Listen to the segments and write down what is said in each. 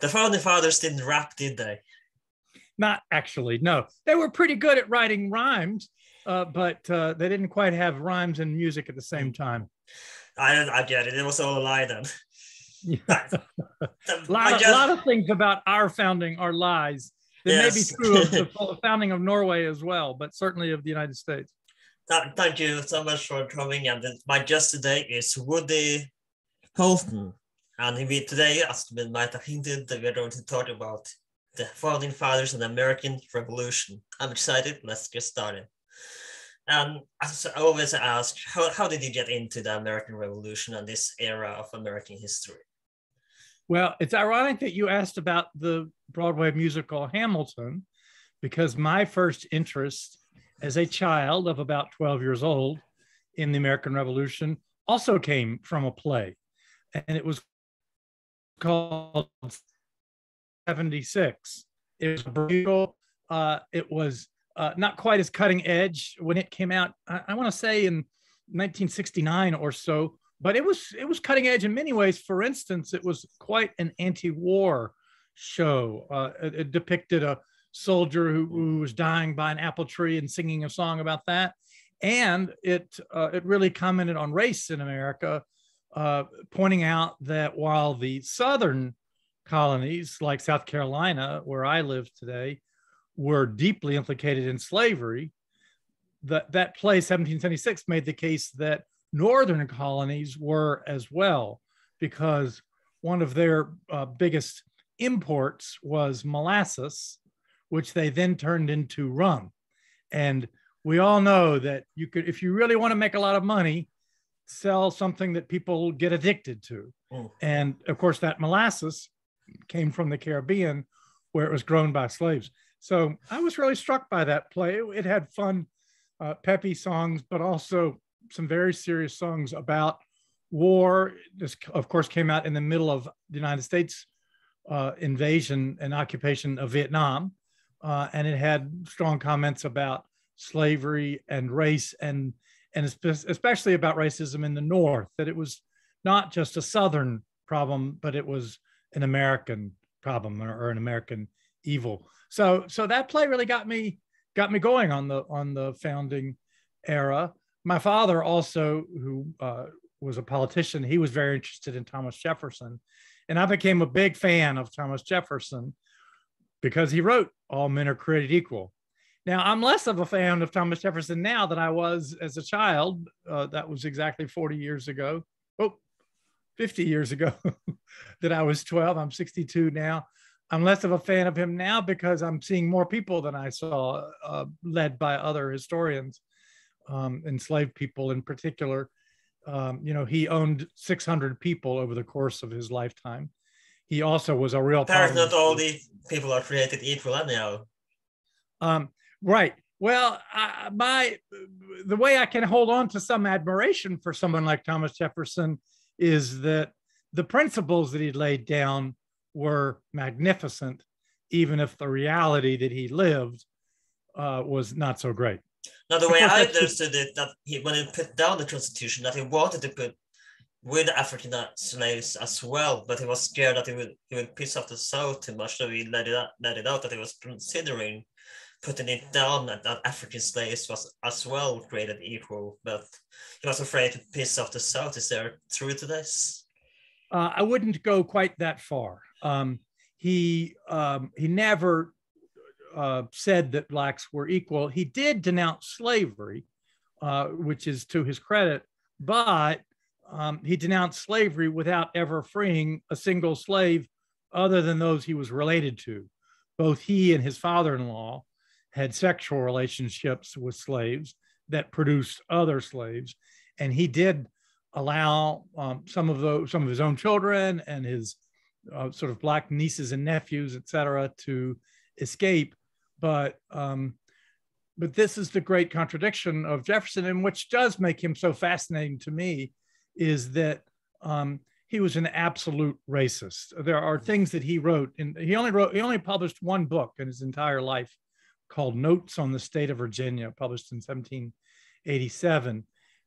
The founding fathers didn't rap, did they? Not actually, no. They were pretty good at writing rhymes, uh, but uh, they didn't quite have rhymes and music at the same time. I, I get it. It was all a lie then. Yeah. a, lot of, lot of things about our founding are lies. It yes. may be true of the founding of Norway as well, but certainly of the United States. Thank you so much for coming. And my guest today is Woody Holton. And we today, as we might have hinted, we're going to talk about the founding fathers of the American Revolution. I'm excited. Let's get started. Um, as I always ask, how, how did you get into the American Revolution and this era of American history? Well, it's ironic that you asked about the Broadway musical Hamilton, because my first interest as a child of about 12 years old in the American Revolution also came from a play. And it was called 76. It was brutal. Uh, it was uh, not quite as cutting edge when it came out. I, I want to say in 1969 or so, but it was it was cutting edge in many ways. For instance, it was quite an anti-war show. Uh, it, it, depicted a soldier who, who, was dying by an apple tree and singing a song about that, and it uh, it really commented on race in America, uh, pointing out that while the Southern colonies like South Carolina, where I live today, were deeply implicated in slavery. That, that play, 1776, made the case that northern colonies were as well, because one of their uh, biggest imports was molasses, which they then turned into rum. And we all know that you could, if you really want to make a lot of money, sell something that people get addicted to. Oh. And of course, that molasses came from the Caribbean where it was grown by slaves. So I was really struck by that play. It, it had fun, uh, peppy songs, but also some very serious songs about war. This, of course, came out in the middle of the United States uh, invasion and occupation of Vietnam. Uh, and it had strong comments about slavery and race and and especially about racism in the North, that it was not just a Southern problem, but it was an American problem or, or an American evil. So so that play really got me got me going on the on the founding era. My father also, who uh, was a politician, he was very interested in Thomas Jefferson, and I became a big fan of Thomas Jefferson because he wrote "All men are created equal." Now I'm less of a fan of Thomas Jefferson now than I was as a child. Uh, that was exactly 40 years ago. Oh, 50 years ago that I was 12. I'm 62 now. I'm less of a fan of him now because I'm seeing more people than I saw, uh, led by other historians, um, enslaved people in particular. Um, you know, he owned 600 people over the course of his lifetime. He also was a real. Apparently, not all the people are created equal anyhow. Um, right. Well, my the way I can hold on to some admiration for someone like Thomas Jefferson is that the principles that he laid down were magnificent, even if the reality that he lived uh, was not so great. Now, the way I understood it, that he, when he put down the Constitution, that he wanted to put with African slaves as well, but he was scared that he would he would piss off the South too much, so he let it out, let it out that he was considering putting it down that, that African slaves was as well created equal, but he was afraid to piss off the South. Is there truth to this? Uh, I wouldn't go quite that far. Um, he um, he never uh, said that blacks were equal. He did denounce slavery, uh, which is to his credit, but um, he denounced slavery without ever freeing a single slave other than those he was related to. Both he and his father-in-law had sexual relationships with slaves that produced other slaves, and he did allow um, some of those, some of his own children and his uh, sort of black nieces and nephews, et cetera, to escape. But um, but this is the great contradiction of Jefferson, and which does make him so fascinating to me, is that um, he was an absolute racist. There are things that he wrote, and he only wrote he only published one book in his entire life, called Notes on the State of Virginia, published in 1787.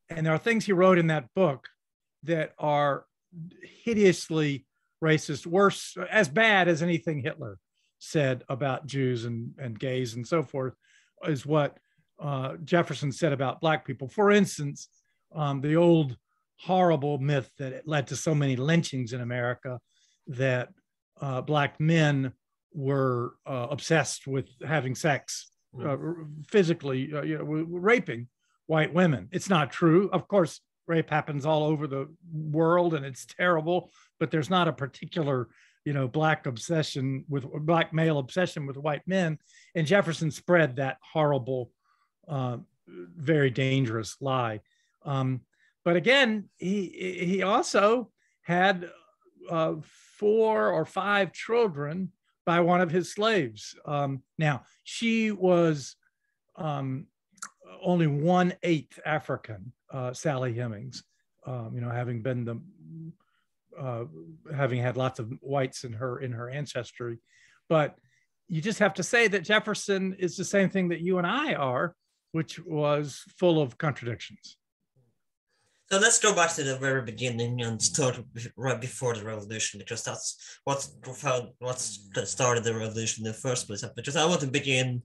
And there are things he wrote in that book that are hideously racist, worse, as bad as anything Hitler said about Jews and, and gays and so forth, is what uh, Jefferson said about Black people. For instance, um, the old horrible myth that led to so many lynchings in America that uh, Black men were uh, obsessed with having sex uh, physically, uh, you know, raping white women. It's not true. Of course, rape happens all over the world and it's terrible, but there's not a particular, you know, black obsession with black male obsession with white men. And Jefferson spread that horrible, uh, very dangerous lie. Um, but again, he he also had uh, four or five children by one of his slaves. Um, now, she was um, only one eighth African, uh, Sally Hemings, um, you know, having been the, uh, having had lots of whites in her in her ancestry, but you just have to say that Jefferson is the same thing that you and I are, which was full of contradictions. So let's go back to the very beginning and start right before the revolution, because that's what what started the revolution in the first place. Because I want to begin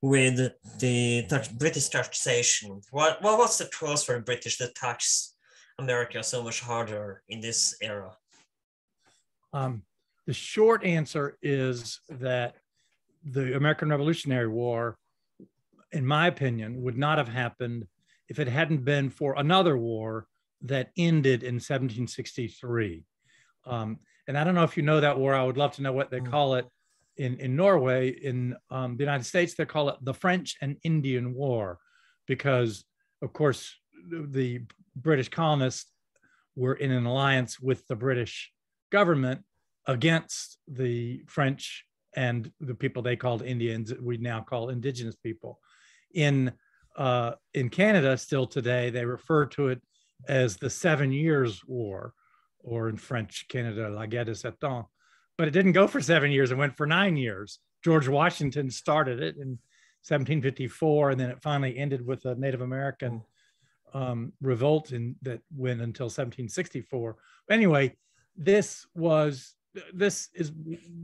with the British taxation. What what was the cause for the British to tax America so much harder in this era? Um, the short answer is that the American Revolutionary War, in my opinion, would not have happened if it hadn't been for another war that ended in 1763. Um, and I don't know if you know that war. I would love to know what they mm. call it in, in Norway. In um, the United States, they call it the French and Indian War because, of course, the British colonists were in an alliance with the British government against the French and the people they called Indians, we now call indigenous people. In uh, in Canada, still today, they refer to it as the Seven Years' War, or in French, Canada, la guerre de sept ans. But it didn't go for seven years, it went for nine years. George Washington started it in 1754, and then it finally ended with a Native American um, revolt in, that went until 1764. Anyway, this was this is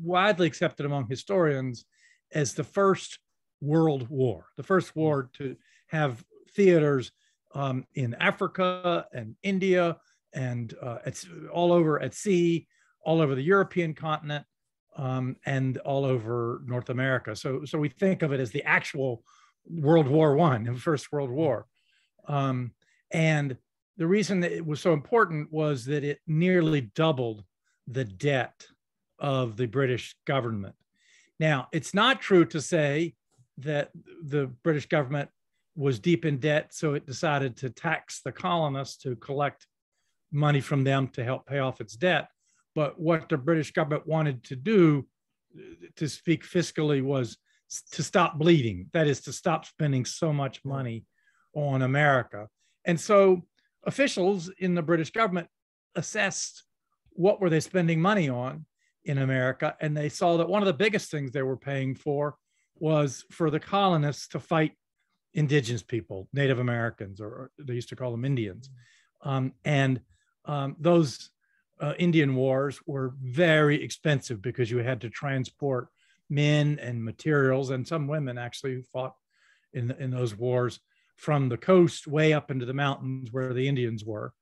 widely accepted among historians as the first world war, the first war to have theaters um, in Africa and India and uh, it's all over at sea, all over the European continent, um, and all over North America. So, so we think of it as the actual World War One, the First World War. Um, and the reason that it was so important was that it nearly doubled the debt of the British government. Now, it's not true to say that the British government was deep in debt, so it decided to tax the colonists to collect money from them to help pay off its debt. But what the British government wanted to do, uh, to speak fiscally, was to stop bleeding. That is, to stop spending so much money on America. And so officials in the British government assessed what were they spending money on in America, and they saw that one of the biggest things they were paying for was for the colonists to fight indigenous people, Native Americans, or they used to call them Indians. Um, and um, those uh, Indian wars were very expensive because you had to transport men and materials, and some women actually who fought in, in those wars from the coast way up into the mountains where the Indians were.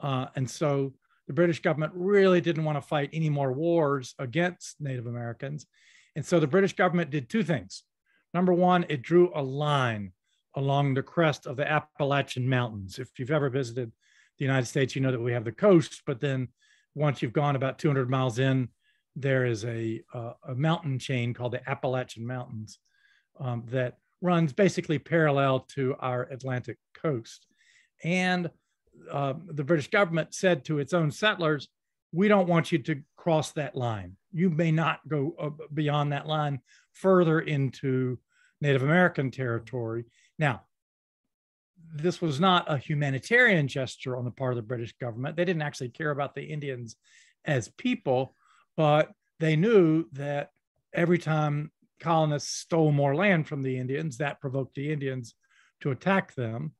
Uh, and so the British government really didn't want to fight any more wars against Native Americans. And so the British government did two things. Number one, it drew a line along the crest of the Appalachian Mountains. If you've ever visited the United States, you know that we have the coast, but then once you've gone about 200 miles in, there is a, uh, a mountain chain called the Appalachian Mountains um, that runs basically parallel to our Atlantic coast. And uh, the British government said to its own settlers, we don't want you to cross that line. You may not go uh, beyond that line further into Native American territory. Now, this was not a humanitarian gesture on the part of the British government. They didn't actually care about the Indians as people, but they knew that every time colonists stole more land from the Indians, that provoked the Indians to attack them.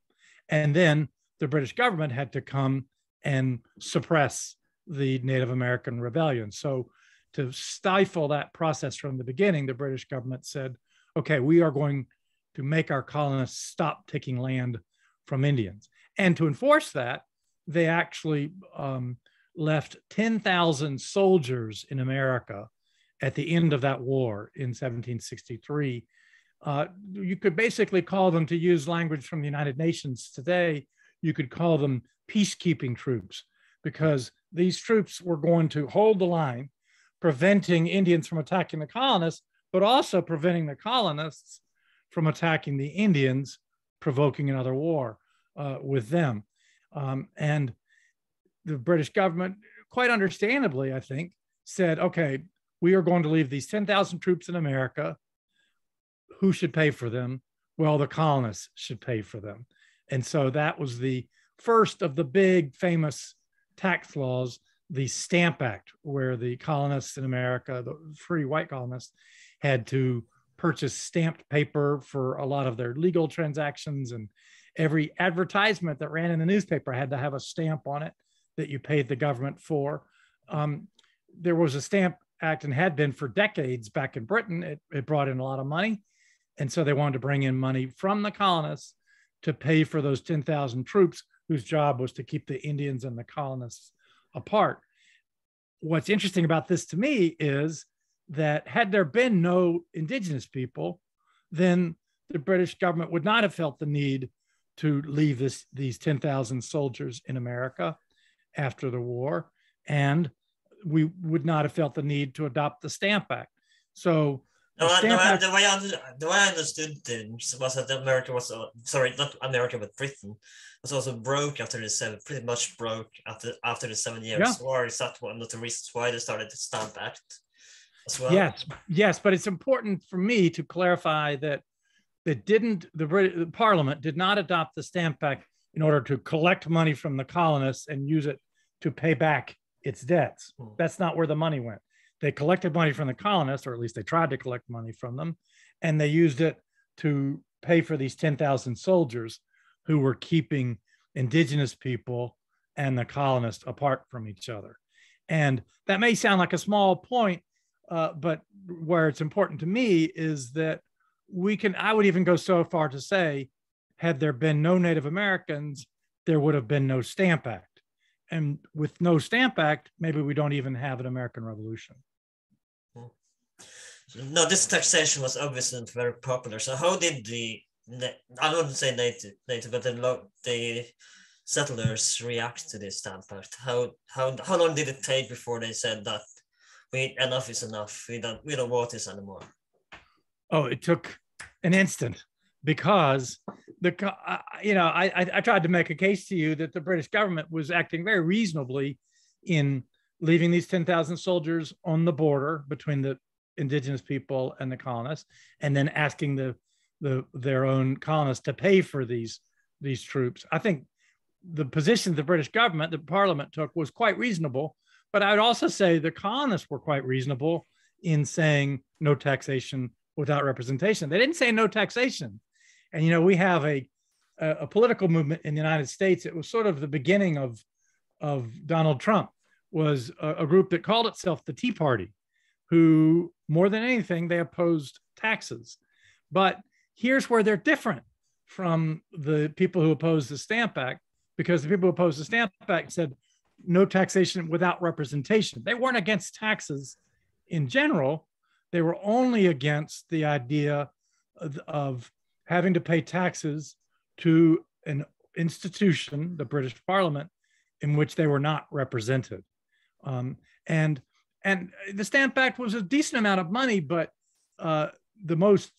And then the British government had to come and suppress the Native American rebellion. So, to stifle that process from the beginning, the British government said, okay, we are going to make our colonists stop taking land from Indians. And to enforce that, they actually um, left 10,000 soldiers in America at the end of that war in 1763. Uh, you could basically call them, to use language from the United Nations today, you could call them peacekeeping troops because these troops were going to hold the line, preventing Indians from attacking the colonists, but also preventing the colonists from attacking the Indians, provoking another war uh, with them. Um, and the British government, quite understandably, I think, said, okay, we are going to leave these 10,000 troops in America. Who should pay for them? Well, the colonists should pay for them. And so that was the first of the big famous tax laws, the Stamp Act, where the colonists in America, the free white colonists, had to purchase stamped paper for a lot of their legal transactions. And every advertisement that ran in the newspaper had to have a stamp on it that you paid the government for. Um, there was a Stamp Act and had been for decades back in Britain. It, it brought in a lot of money. And so they wanted to bring in money from the colonists to pay for those 10,000 troops whose job was to keep the Indians and the colonists apart. What's interesting about this to me is that had there been no indigenous people, then the British government would not have felt the need to leave this, these 10,000 soldiers in America after the war. And we would not have felt the need to adopt the Stamp Act. So no, no, Act, the, way I, the way I understood things was that America was uh, sorry, not America, but Britain was also broke after the seven, pretty much broke after after the Seven Years yeah. War. Is that one of the reasons why they started the Stamp Act as well? Yes, yes, but it's important for me to clarify that that didn't the, the Parliament did not adopt the Stamp Act in order to collect money from the colonists and use it to pay back its debts. Hmm. That's not where the money went. They collected money from the colonists, or at least they tried to collect money from them, and they used it to pay for these 10,000 soldiers who were keeping indigenous people and the colonists apart from each other. And that may sound like a small point, uh, but where it's important to me is that we can, I would even go so far to say, had there been no Native Americans, there would have been no Stamp Act and with no Stamp Act, maybe we don't even have an American Revolution. No, this taxation was obviously very popular. So how did the I don't say native native, but the the settlers react to this Stamp Act? How how how long did it take before they said that we enough is enough? We don't we don't want this anymore. Oh, it took an instant because the you know I, I tried to make a case to you that the British government was acting very reasonably in leaving these 10,000 soldiers on the border between the indigenous people and the colonists and then asking the the their own colonists to pay for these these troops i think the position the british government the parliament took was quite reasonable but i would also say the colonists were quite reasonable in saying no taxation without representation they didn't say no taxation and you know, we have a a political movement in the United States. It was sort of the beginning of of Donald Trump. Was a, a group that called itself the Tea Party, who more than anything they opposed taxes. But here's where they're different from the people who opposed the Stamp Act, because the people who opposed the Stamp Act said no taxation without representation. They weren't against taxes in general. They were only against the idea of, of having to pay taxes to an institution, the British Parliament, in which they were not represented. Um, and and the Stamp Act was a decent amount of money, but uh, the most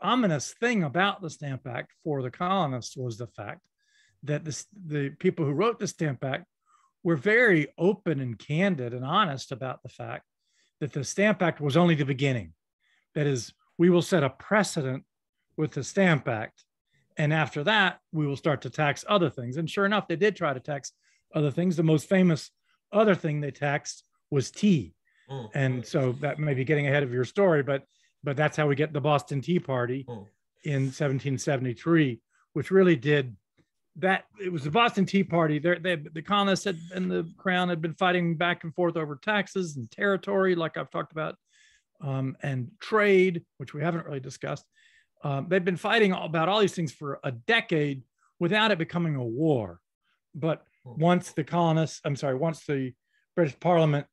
ominous thing about the Stamp Act for the colonists was the fact that the, the people who wrote the Stamp Act were very open and candid and honest about the fact that the Stamp Act was only the beginning. That is, we will set a precedent with the Stamp Act. And after that, we will start to tax other things. And sure enough, they did try to tax other things. The most famous other thing they taxed was tea. Mm. And so that may be getting ahead of your story, but but that's how we get the Boston Tea Party mm. in 1773, which really did that it was the Boston Tea Party. They're, they, the colonists had, and the crown had been fighting back and forth over taxes and territory, like I've talked about, um, and trade, which we haven't really discussed. Um, they've been fighting about all these things for a decade without it becoming a war. But hmm. once the colonists, I'm sorry, once the British Parliament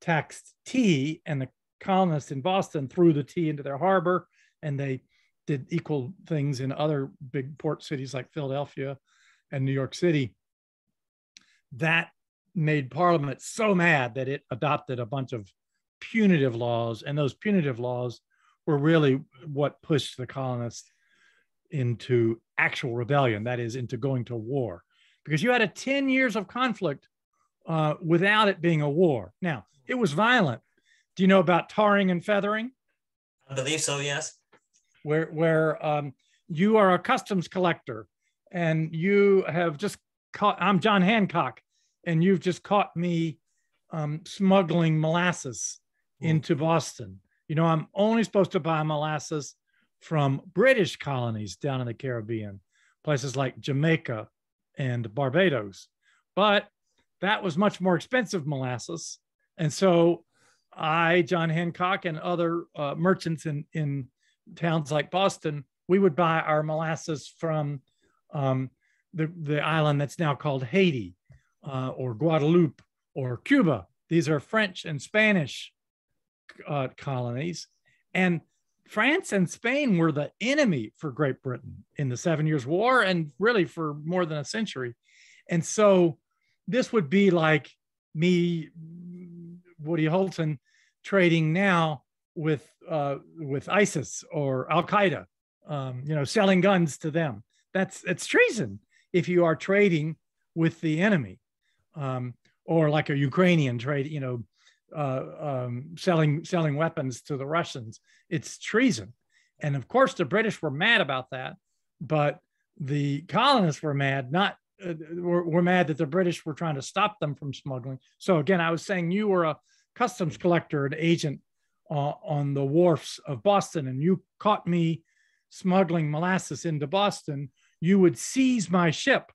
taxed tea and the colonists in Boston threw the tea into their harbor and they did equal things in other big port cities like Philadelphia and New York City. That made Parliament so mad that it adopted a bunch of punitive laws, and those punitive laws were really what pushed the colonists into actual rebellion, that is, into going to war. Because you had a 10 years of conflict uh, without it being a war. Now, it was violent. Do you know about tarring and feathering? I believe so, yes where where um, you are a customs collector and you have just caught. I'm John Hancock, and you've just caught me um, smuggling molasses mm. into Boston. You know, I'm only supposed to buy molasses from British colonies down in the Caribbean, places like Jamaica and Barbados. But that was much more expensive molasses. And so I, John Hancock, and other uh, merchants in, in towns like Boston, we would buy our molasses from um, the, the island that's now called Haiti uh, or Guadeloupe or Cuba. These are French and Spanish uh, colonies. And France and Spain were the enemy for Great Britain in the Seven Years' War and really for more than a century. And so this would be like me, Woody Holton, trading now with uh, with ISIS or Al Qaeda, um, you know, selling guns to them. That's it's treason if you are trading with the enemy, um, or like a Ukrainian trade, you know, uh, um, selling selling weapons to the Russians. It's treason, and of course the British were mad about that, but the colonists were mad not uh, were, were mad that the British were trying to stop them from smuggling. So again, I was saying you were a customs collector, an agent uh, on the wharfs of Boston and you caught me smuggling molasses into Boston, you would seize my ship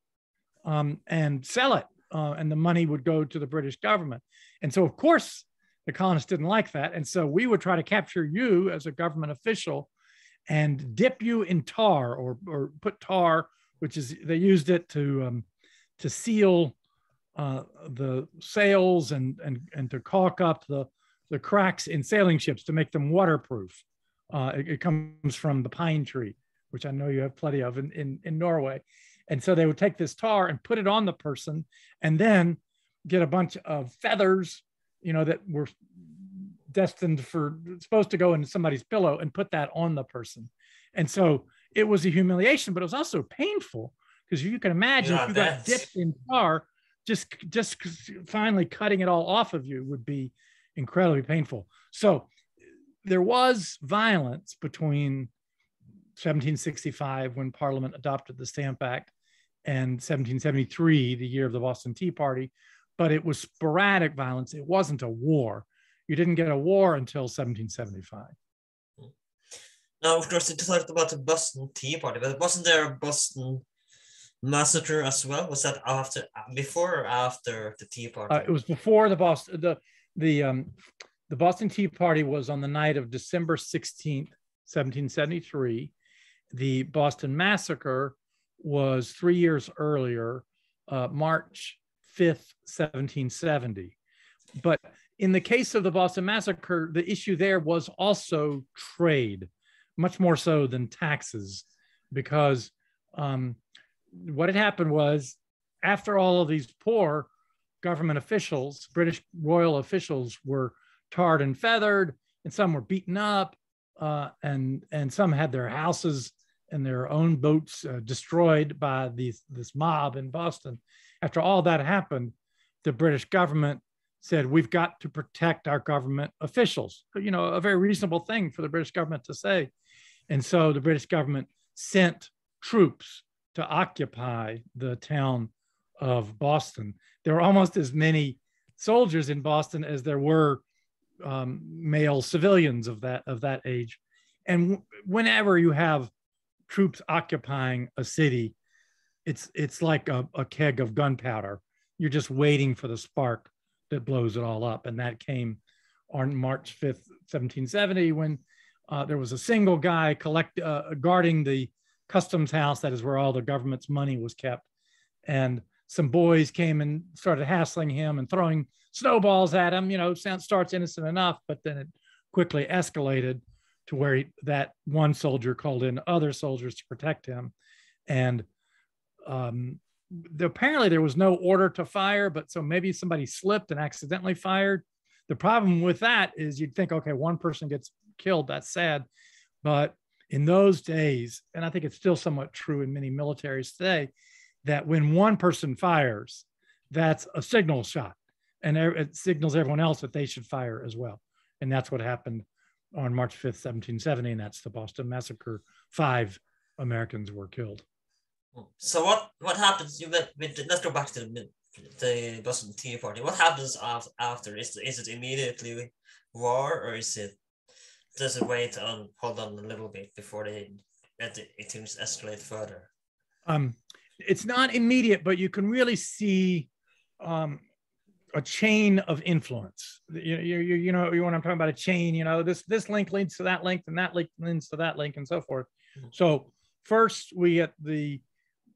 um, and sell it, uh, and the money would go to the British government. And so, of course, the colonists didn't like that. And so we would try to capture you as a government official and dip you in tar or, or put tar, which is they used it to um, to seal uh, the sails and, and and to caulk up the the cracks in sailing ships to make them waterproof. Uh, it, it, comes from the pine tree, which I know you have plenty of in, in, in Norway. And so they would take this tar and put it on the person and then get a bunch of feathers, you know, that were destined for supposed to go into somebody's pillow and put that on the person. And so it was a humiliation, but it was also painful because you can imagine yeah, if you that's... got dipped in tar, just just finally cutting it all off of you would be incredibly painful. So there was violence between 1765 when Parliament adopted the Stamp Act and 1773, the year of the Boston Tea Party, but it was sporadic violence. It wasn't a war. You didn't get a war until 1775. Now, of course, you talked about the Boston Tea Party, but wasn't there a Boston massacre as well? Was that after, before or after the Tea Party? Uh, it was before the Boston. The the um, the Boston Tea Party was on the night of December 16th, 1773. The Boston Massacre was three years earlier, uh, March 5th, 1770. But in the case of the Boston Massacre, the issue there was also trade, much more so than taxes, because um, what had happened was after all of these poor government officials, British royal officials, were tarred and feathered, and some were beaten up, uh, and and some had their houses and their own boats uh, destroyed by these this mob in Boston. After all that happened, the British government said we've got to protect our government officials. You know, a very reasonable thing for the British government to say. And so the British government sent troops to occupy the town of Boston. There were almost as many soldiers in Boston as there were um, male civilians of that of that age. And whenever you have troops occupying a city, it's it's like a, a keg of gunpowder. You're just waiting for the spark that blows it all up. And that came on March 5th, 1770, when uh, there was a single guy collect uh, guarding the customs house. That is where all the government's money was kept. And some boys came and started hassling him and throwing snowballs at him. You know, sound starts innocent enough, but then it quickly escalated to where he, that one soldier called in other soldiers to protect him. And um, the, apparently there was no order to fire, but so maybe somebody slipped and accidentally fired. The problem with that is you'd think, okay, one person gets killed, that's sad. But in those days, and I think it's still somewhat true in many militaries today, that when one person fires, that's a signal shot. And it signals everyone else that they should fire as well. And that's what happened on March 5th, 1770. And that's the Boston Massacre. Five Americans were killed. So what what happens? You with, with let's go back to the the Boston Tea Party. What happens after? After is is it immediately war or is it does it wait on hold on a little bit before they let the, things escalate further? Um, it's not immediate, but you can really see um, a chain of influence. You, you, you know, when I'm talking about a chain, you know, this this link leads to that link, and that link leads to that link, and so forth. Mm-hmm. So first, we get the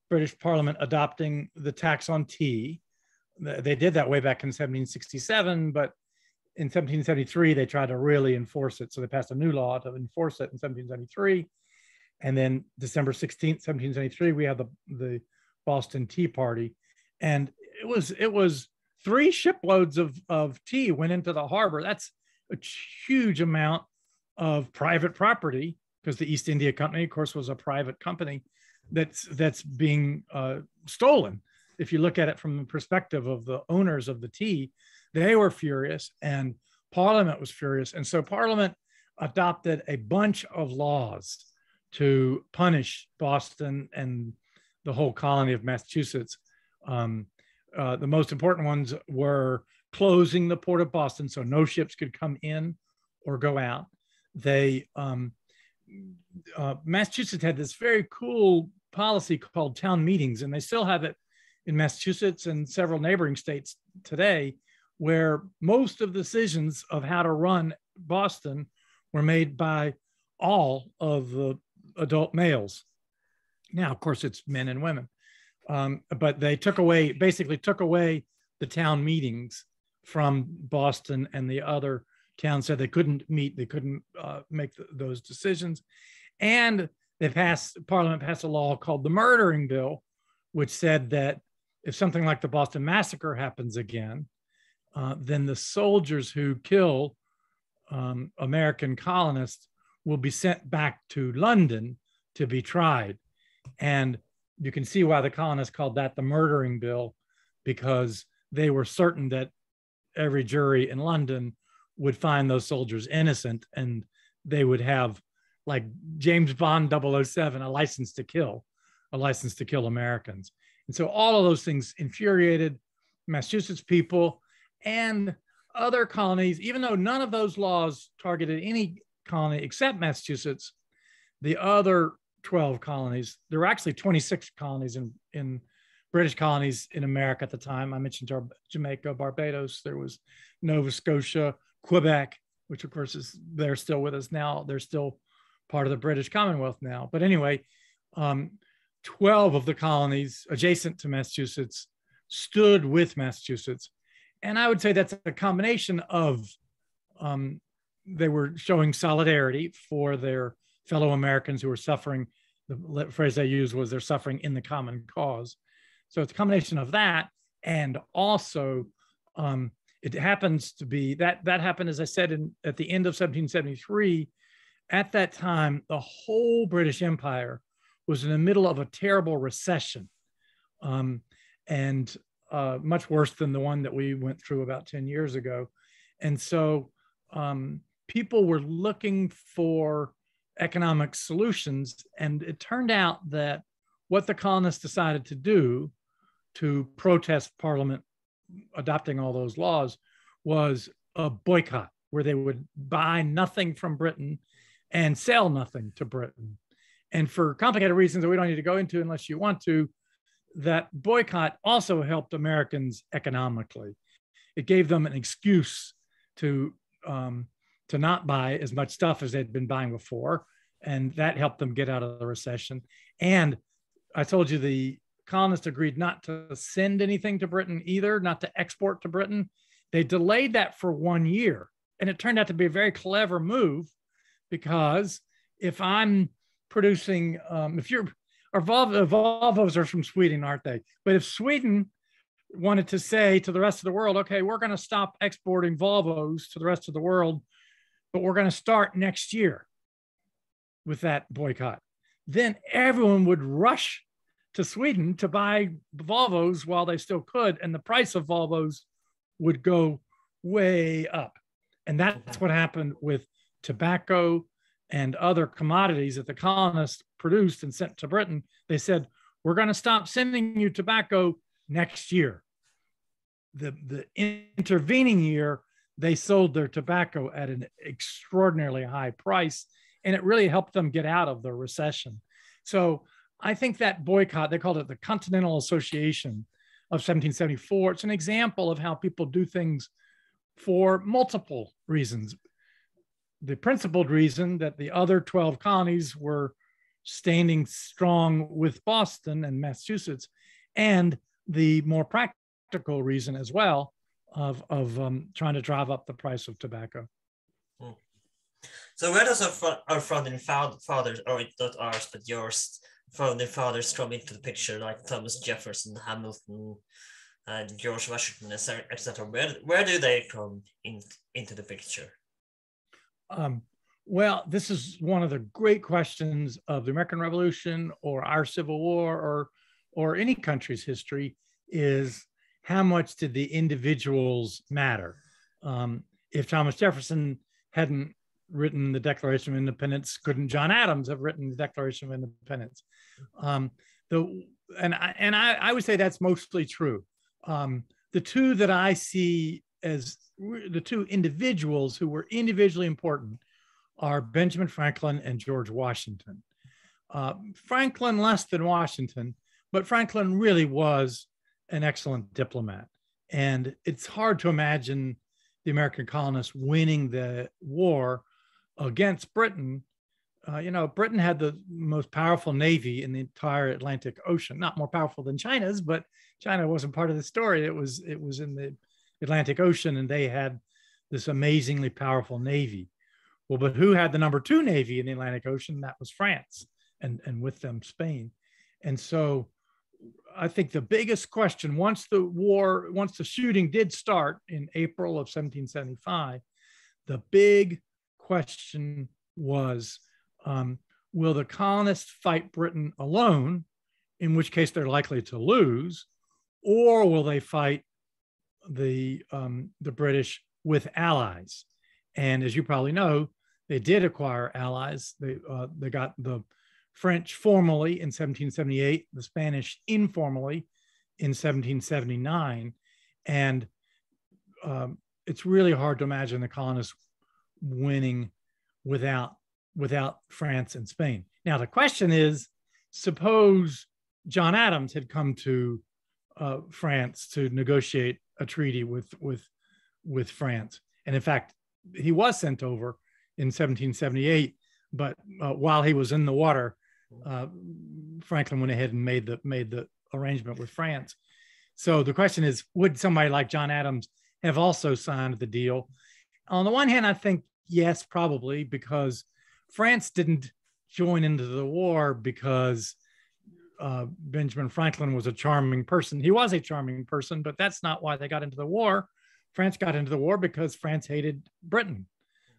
British Parliament adopting the tax on tea. They did that way back in 1767, but in 1773 they tried to really enforce it. So they passed a new law to enforce it in 1773. And then December 16th, 1773, we had the, the Boston Tea Party. And it was it was three shiploads of, of tea went into the harbor. That's a huge amount of private property because the East India Company, of course, was a private company that's that's being uh, stolen. If you look at it from the perspective of the owners of the tea, they were furious, and Parliament was furious, and so Parliament adopted a bunch of laws to punish Boston and the whole colony of Massachusetts. Um, uh, the most important ones were closing the port of Boston so no ships could come in or go out. They um, uh, Massachusetts had this very cool policy called town meetings, and they still have it in Massachusetts and several neighboring states today, where most of the decisions of how to run Boston were made by all of the adult males. Now, of course, it's men and women, um, but they took away, basically took away the town meetings from Boston and the other towns said they couldn't meet, they couldn't uh, make th- those decisions. And they passed Parliament passed a law called the Murdering Bill, which said that if something like the Boston Massacre happens again, uh, then the soldiers who kill um, American colonists will be sent back to London to be tried. And you can see why the colonists called that the murdering bill, because they were certain that every jury in London would find those soldiers innocent and they would have like James Bond 007, a license to kill, a license to kill Americans. And so all of those things infuriated Massachusetts people and other colonies, even though none of those laws targeted any colony except Massachusetts, the other 12 colonies, there were actually 26 colonies in, in British colonies in America at the time. I mentioned Jamaica, Barbados, there was Nova Scotia, Quebec, which of course is they're still with us now. They're still part of the British Commonwealth now. But anyway, um, 12 of the colonies adjacent to Massachusetts stood with Massachusetts. And I would say that's a combination of um, they were showing solidarity for their fellow Americans who were suffering. The phrase they used was they're suffering in the common cause. So it's a combination of that and also um, it happens to be that that happened as I said in at the end of 1773 at that time, the whole British Empire was in the middle of a terrible recession, um, and uh, much worse than the one that we went through about 10 years ago. And so um, people were looking for economic solutions. And it turned out that what the colonists decided to do to protest Parliament adopting all those laws was a boycott, where they would buy nothing from Britain and sell nothing to Britain. And for complicated reasons that we don't need to go into unless you want to, that boycott also helped Americans economically. It gave them an excuse to um, to not buy as much stuff as they'd been buying before, and that helped them get out of the recession. And I told you the colonists agreed not to send anything to Britain either, not to export to Britain. They delayed that for one year, and it turned out to be a very clever move because if I'm producing, um, if you're, our Volvo, Volvos are from Sweden, aren't they? But if Sweden wanted to say to the rest of the world, okay, we're going to stop exporting Volvos to the rest of the world, but we're going to start next year with that boycott, then everyone would rush to Sweden to buy Volvos while they still could, and the price of Volvos would go way up. And that's what happened with tobacco and other commodities that the colonists produced and sent to Britain. They said, We're going to stop sending you tobacco next year. The, the intervening year, they sold their tobacco at an extraordinarily high price, and it really helped them get out of the recession. So I think that boycott, they called it the Continental Association of 1774. It's an example of how people do things for multiple reasons. The principled reason that the other 12 colonies were standing strong with Boston and Massachusetts, and the more practical reason as well of, of um, trying to drive up the price of tobacco. Hmm. So where does our, our founding fathers, or not ours, but yours, founding fathers come into the picture, like Thomas Jefferson, Hamilton, and George Washington, etc. Where, where do they come in, into the picture? Um, well, this is one of the great questions of the American Revolution or our Civil War or or any country's history is how much did the individuals matter? Um, if Thomas Jefferson hadn't written the Declaration of Independence, couldn't John Adams have written the Declaration of Independence? Um, the and I, and I, I would say that's mostly true. Um, the two that I see as the two individuals who were individually important are Benjamin Franklin and George Washington. Uh, Franklin less than Washington, but Franklin really was an excellent diplomat. And it's hard to imagine the American colonists winning the war against Britain. Uh, you know, Britain had the most powerful navy in the entire Atlantic Ocean, not more powerful than China's, but China wasn't part of the story. It was it was in the Atlantic Ocean, and they had this amazingly powerful navy. Well, but who had the number two navy in the Atlantic Ocean? That was France, and and with them Spain. And so I think the biggest question once the war, once the shooting did start in April of 1775, the big question was um, will the colonists fight Britain alone, in which case they're likely to lose, or will they fight the, um, the British with allies? And as you probably know, they did acquire allies. They, uh, they got the French formally in 1778, the Spanish informally in 1779. And um, it's really hard to imagine the colonists winning without, without France and Spain. Now, the question is suppose John Adams had come to uh, France to negotiate a treaty with, with, with France. And in fact, he was sent over in 1778, but uh, while he was in the water, uh, Franklin went ahead and made the made the arrangement with France. So the question is, would somebody like John Adams have also signed the deal? On the one hand, I think yes, probably because France didn't join into the war because uh, Benjamin Franklin was a charming person. He was a charming person, but that's not why they got into the war. France got into the war because France hated Britain,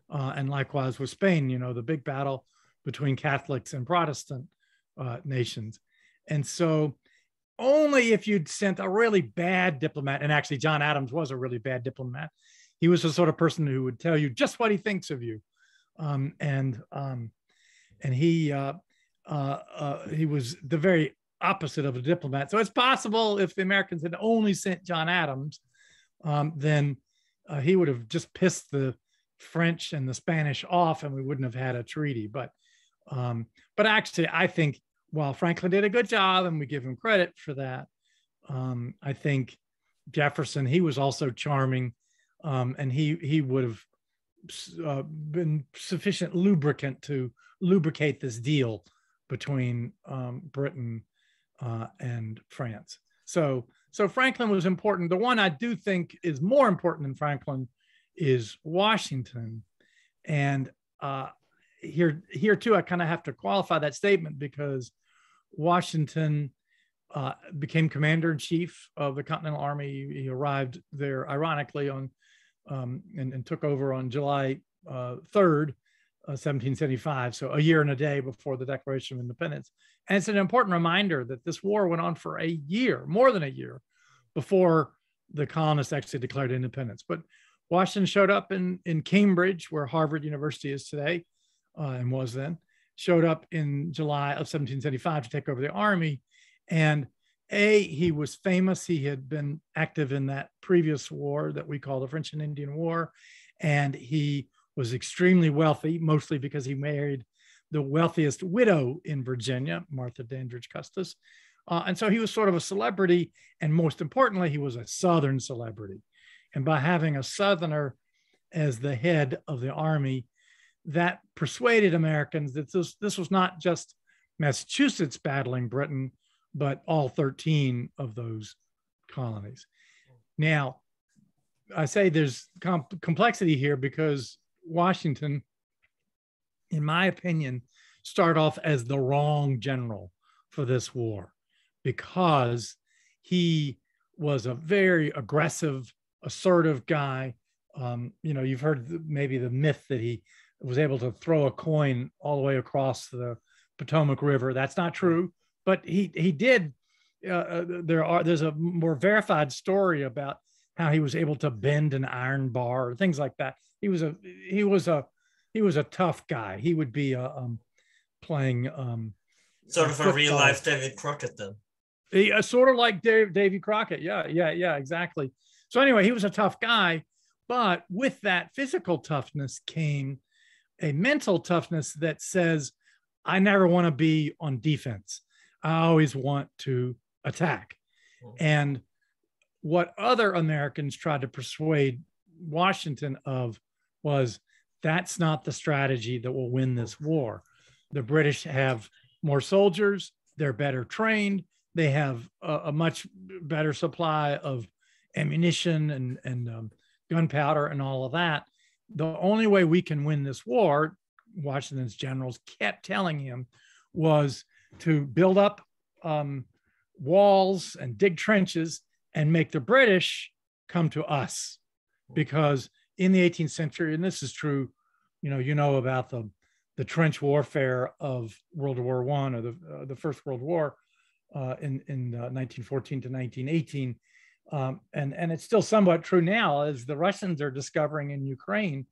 uh, and likewise with Spain. You know, the big battle between Catholics and Protestant uh, nations. And so only if you'd sent a really bad diplomat, and actually John Adams was a really bad diplomat, he was the sort of person who would tell you just what he thinks of you. Um, and um, and he uh, uh, uh, he was the very opposite of a diplomat. So it's possible if the Americans had only sent John Adams, um, then uh, he would have just pissed the French and the Spanish off, and we wouldn't have had a treaty. But um, but actually, I think while Franklin did a good job, and we give him credit for that, um, I think Jefferson he was also charming, um, and he he would have uh, been sufficient lubricant to lubricate this deal between um, Britain uh, and France. So so Franklin was important. The one I do think is more important than Franklin is Washington, and uh, here here too I kind of have to qualify that statement because Washington uh, became commander in chief of the Continental Army. He arrived there ironically on um, and, and, took over on July uh, 3rd, 1775, uh, so a year and a day before the Declaration of Independence. And it's an important reminder that this war went on for a year, more than a year, before the colonists actually declared independence. But Washington showed up in, in Cambridge, where Harvard University is today uh, and was then, showed up in July of 1775 to take over the army. And A, he was famous. He had been active in that previous war that we call the French and Indian War. And he was extremely wealthy, mostly because he married the wealthiest widow in Virginia, Martha Dandridge Custis. Uh, and so he was sort of a celebrity. And most importantly, he was a Southern celebrity. And by having a Southerner as the head of the army, that persuaded Americans that this, this was not just Massachusetts battling Britain, but all 13 of those colonies. Now, I say there's complexity here because Washington, in my opinion, start off as the wrong general for this war because he was a very aggressive, assertive guy. Um, you know, you've heard maybe the myth that he was able to throw a coin all the way across the Potomac River. That's not true, but he he did. Uh, uh there are there's a more verified story about how he was able to bend an iron bar, or things like that he was a he was a he was a tough guy. He would be uh, um, playing um, sort of a real life David Crockett then. He, uh, sort of like Dave, Davy Crockett. Yeah, yeah, yeah, exactly. So anyway, he was a tough guy, but with that physical toughness came a mental toughness that says, I never want to be on defense. I always want to attack. Hmm. And what other Americans tried to persuade Washington of was that's not the strategy that will win this war. The British have more soldiers, they're better trained, they have a, a much better supply of ammunition and, and um, gunpowder and all of that. The only way we can win this war, Washington's generals kept telling him, was to build up um, walls and dig trenches and make the British come to us. Because in the 18th century, and this is true, you know, you know about the the trench warfare of World War One or the uh, the First World War uh, in in uh, 1914 to 1918, um, and and it's still somewhat true now as the Russians are discovering in Ukraine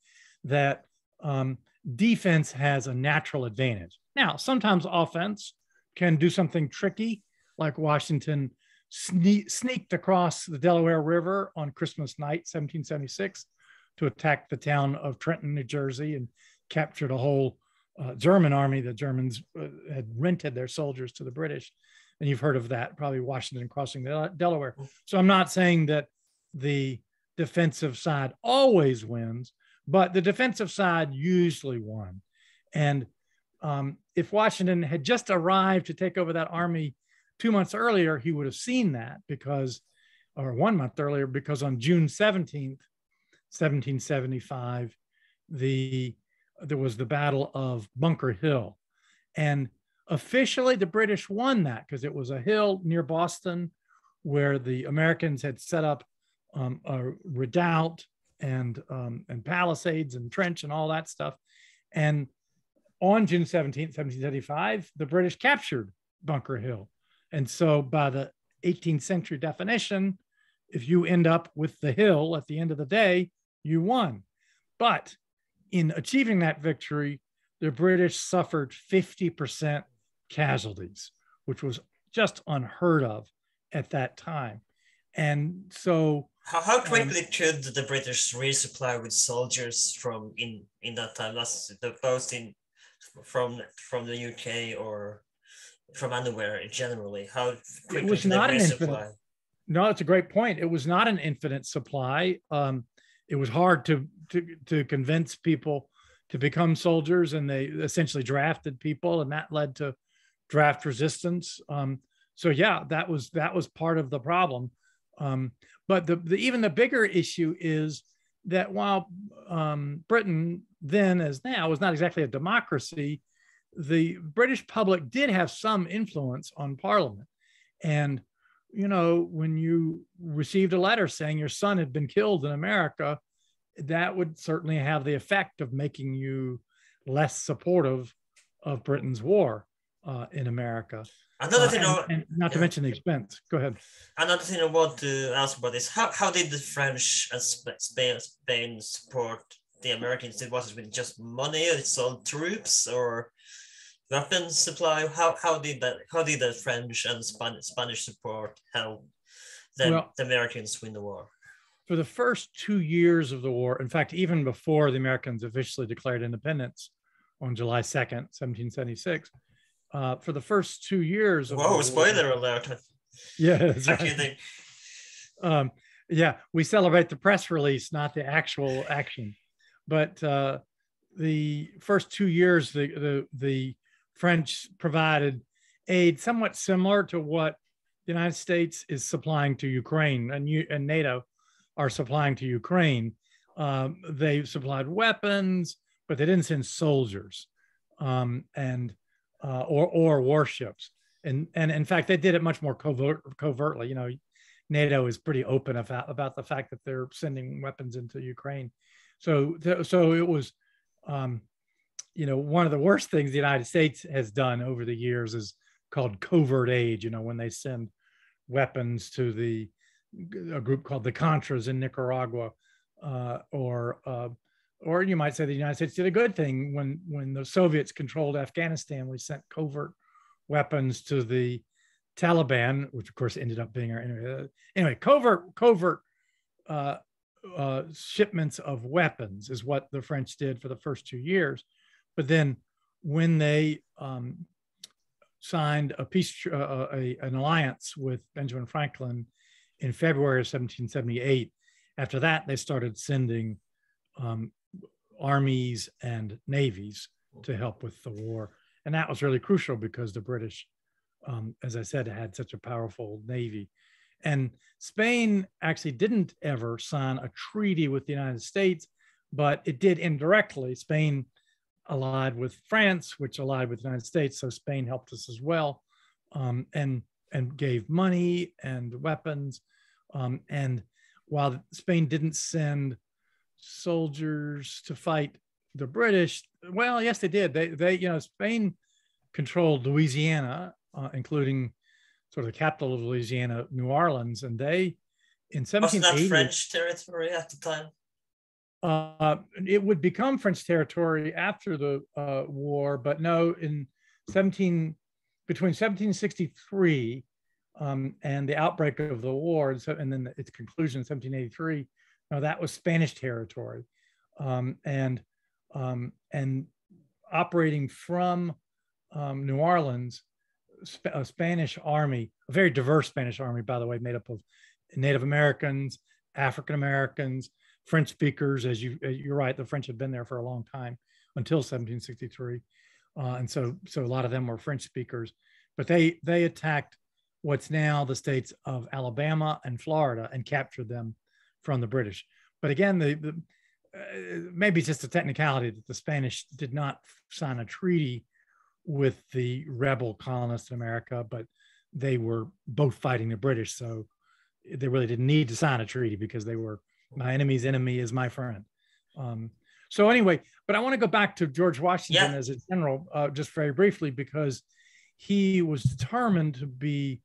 that um, defense has a natural advantage. Now, sometimes offense can do something tricky, like Washington sne- sneaked across the Delaware River on Christmas night, 1776 to attack the town of Trenton, New Jersey, and captured a whole uh, German army. The Germans uh, had rented their soldiers to the British. And you've heard of that, probably Washington crossing the Delaware. So I'm not saying that the defensive side always wins, but the defensive side usually won. And um, if Washington had just arrived to take over that army two months earlier, he would have seen that because, or one month earlier, because on June 17th, 1775, the there was the Battle of Bunker Hill, and officially the British won that because it was a hill near Boston where the Americans had set up um, a redoubt and um, and palisades and trench and all that stuff, and on June 17th, 1775, the British captured Bunker Hill. And so by the 18th century definition, if you end up with the hill at the end of the day, you won. But in achieving that victory, the British suffered 50% casualties, which was just unheard of at that time. And so how, how quickly um, could the British resupply with soldiers from in in that time? That's the both in from from the UK or from anywhere generally? How it was not an infinite. No, it's a great point. It was not an infinite supply. Um, it was hard to, to to convince people to become soldiers, and they essentially drafted people, and that led to draft resistance. Um, so yeah, that was that was part of the problem. Um, but the, the, even the bigger issue is that while um, Britain then as now was not exactly a democracy, the British public did have some influence on Parliament. And, you know, when you received a letter saying your son had been killed in America, that would certainly have the effect of making you less supportive of Britain's war uh, in America. Another uh, thing, and, and not to mention the expense. Go ahead. Another thing I want to ask about is how, how did the French and Spain, Spain support the Americans? It was it with just money? It sold troops or weapons supply? How how did that? How did the French and Spanish Spanish support help the, well, the Americans win the war? For the first two years of the war, in fact, even before the Americans officially declared independence on July second, seventeen seventy six uh, for the first two years. Whoa, spoiler alert. Yeah, right. Um, yeah, we celebrate the press release, not the actual action. But uh, the first two years, the, the, the French provided aid somewhat similar to what the United States is supplying to Ukraine and, you, and NATO are supplying to Ukraine. Um, they supplied weapons, but they didn't send soldiers. Um, and uh, or or warships. And and in fact, they did it much more covert, covertly. You know, NATO is pretty open about, about the fact that they're sending weapons into Ukraine. So so it was, um, you know, one of the worst things the United States has done over the years is called covert aid. You know, when they send weapons to the a group called the Contras in Nicaragua, uh, or uh, or you might say the United States did a good thing when when the Soviets controlled Afghanistan. We sent covert weapons to the Taliban, which of course ended up being our enemy. Uh, anyway, covert covert uh, uh, shipments of weapons is what the French did for the first two years. But then when they um, signed a peace, uh, uh a, an alliance with Benjamin Franklin in February of 1778, after that they started sending um, armies and navies to help with the war. And that was really crucial because the British, um, as I said, had such a powerful navy. And Spain actually didn't ever sign a treaty with the United States, but it did indirectly. Spain allied with France, which allied with the United States. So Spain helped us as well um, and, and gave money and weapons. Um, and while Spain didn't send soldiers to fight the British. Well, yes, they did. They, they, you know, Spain controlled Louisiana, uh, including sort of the capital of Louisiana, New Orleans, and they in 1780. Was that French territory at the time? Uh, it would become French territory after the uh, war, but no, in 17 between 1763 um, and the outbreak of the war, and, so, and then its conclusion in 1783, now that was Spanish territory, um, and um, and operating from um, New Orleans, Sp- a Spanish army, a very diverse Spanish army, by the way, made up of Native Americans, African Americans, French speakers. As you you're right, the French had been there for a long time until 1763, uh, and so so a lot of them were French speakers. But they they attacked what's now the states of Alabama and Florida and captured them from the British. But again, the, the uh, maybe it's just a technicality that the Spanish did not sign a treaty with the rebel colonists in America, but they were both fighting the British. So they really didn't need to sign a treaty because they were my enemy's enemy is my friend. Um, so anyway, but I want to go back to George Washington yeah. as a general, uh, just very briefly, because he was determined to be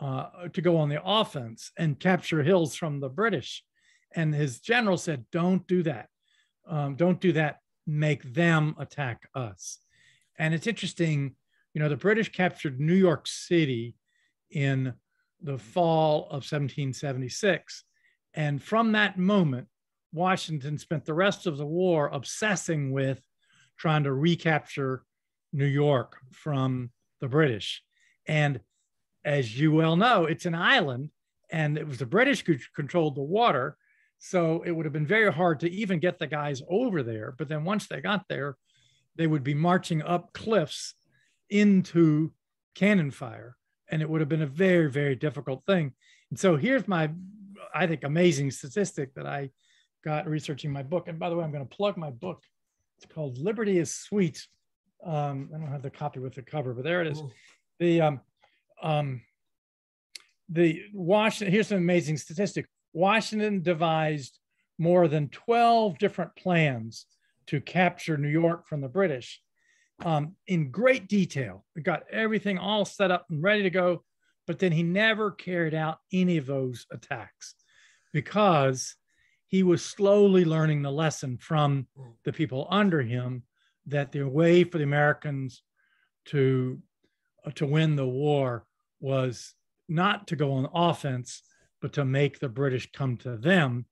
uh, to go on the offense and capture hills from the British. And his general said, Don't do that. Um, don't do that. Make them attack us. And it's interesting, you know, the British captured New York City in the fall of 1776. And from that moment, Washington spent the rest of the war obsessing with trying to recapture New York from the British. And as you well know, it's an island, and it was the British who controlled the water. So it would have been very hard to even get the guys over there. But then once they got there, they would be marching up cliffs into cannon fire. And it would have been a very, very difficult thing. And so here's my, I think, amazing statistic that I got researching my book. And by the way, I'm going to plug my book. It's called Liberty is Sweet. Um, I don't have the copy with the cover, but there it is. Ooh. The um, um, the Washington. Here's an amazing statistic. Washington devised more than 12 different plans to capture New York from the British um, in great detail. We got everything all set up and ready to go, but then he never carried out any of those attacks because he was slowly learning the lesson from the people under him that the way for the Americans to uh, to win the war was not to go on offense, but to make the British come to them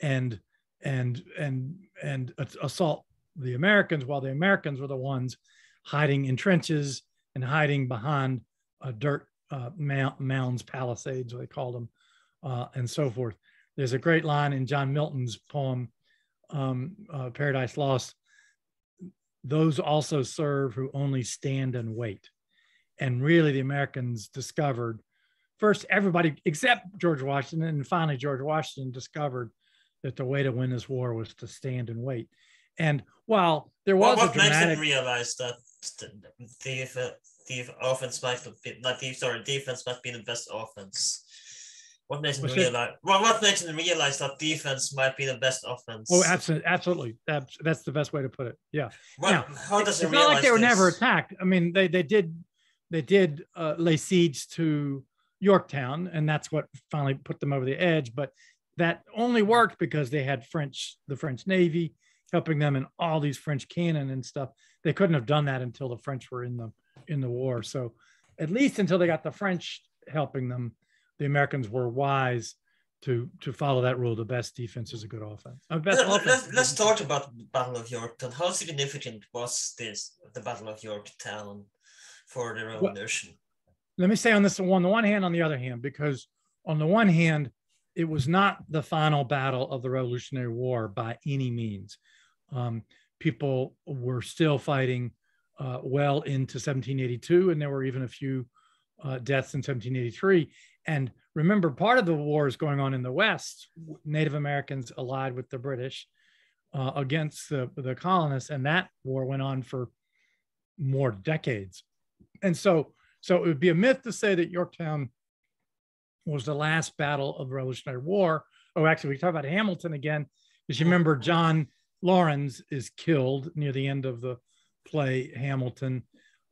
and and and and assault the Americans while the Americans were the ones hiding in trenches and hiding behind uh, dirt uh, mounds, palisades, they called them, uh, and so forth. There's a great line in John Milton's poem, um, uh, Paradise Lost. Those also serve who only stand and wait. And really, the Americans discovered first everybody except George Washington, and finally George Washington discovered that the way to win this war was to stand and wait. And while there was well, what a dramatic, makes them realize that the the offense might be not the sorry defense might be the best offense. What makes them realize? Well, what makes them realize that defense might be the best offense? Oh, absolutely, absolutely. That's, that's the best way to put it. Yeah. Well, now, how does it? It's not like they were this? never attacked. I mean, they they did they did uh, lay siege to Yorktown, and that's what finally put them over the edge. But that only worked because they had French, the French Navy helping them in all these French cannon and stuff. They couldn't have done that until the French were in the in the war. So at least until they got the French helping them, the Americans were wise to to follow that rule. The best defense is a good offense. Uh, best Let, offense let's, let's talk about the Battle of Yorktown. How significant was this, the Battle of Yorktown, for the revolution? Well, let me say on this on the one hand, on the other hand, because on the one hand, it was not the final battle of the Revolutionary War by any means. Um, people were still fighting uh, well into 1782, and there were even a few uh, deaths in 1783. And remember, part of the war is going on in the West. Native Americans allied with the British uh, against the, the colonists, and that war went on for more decades. And so so it would be a myth to say that Yorktown was the last battle of the Revolutionary War. Oh, actually, we talk about Hamilton again, because you remember John Laurens is killed near the end of the play Hamilton.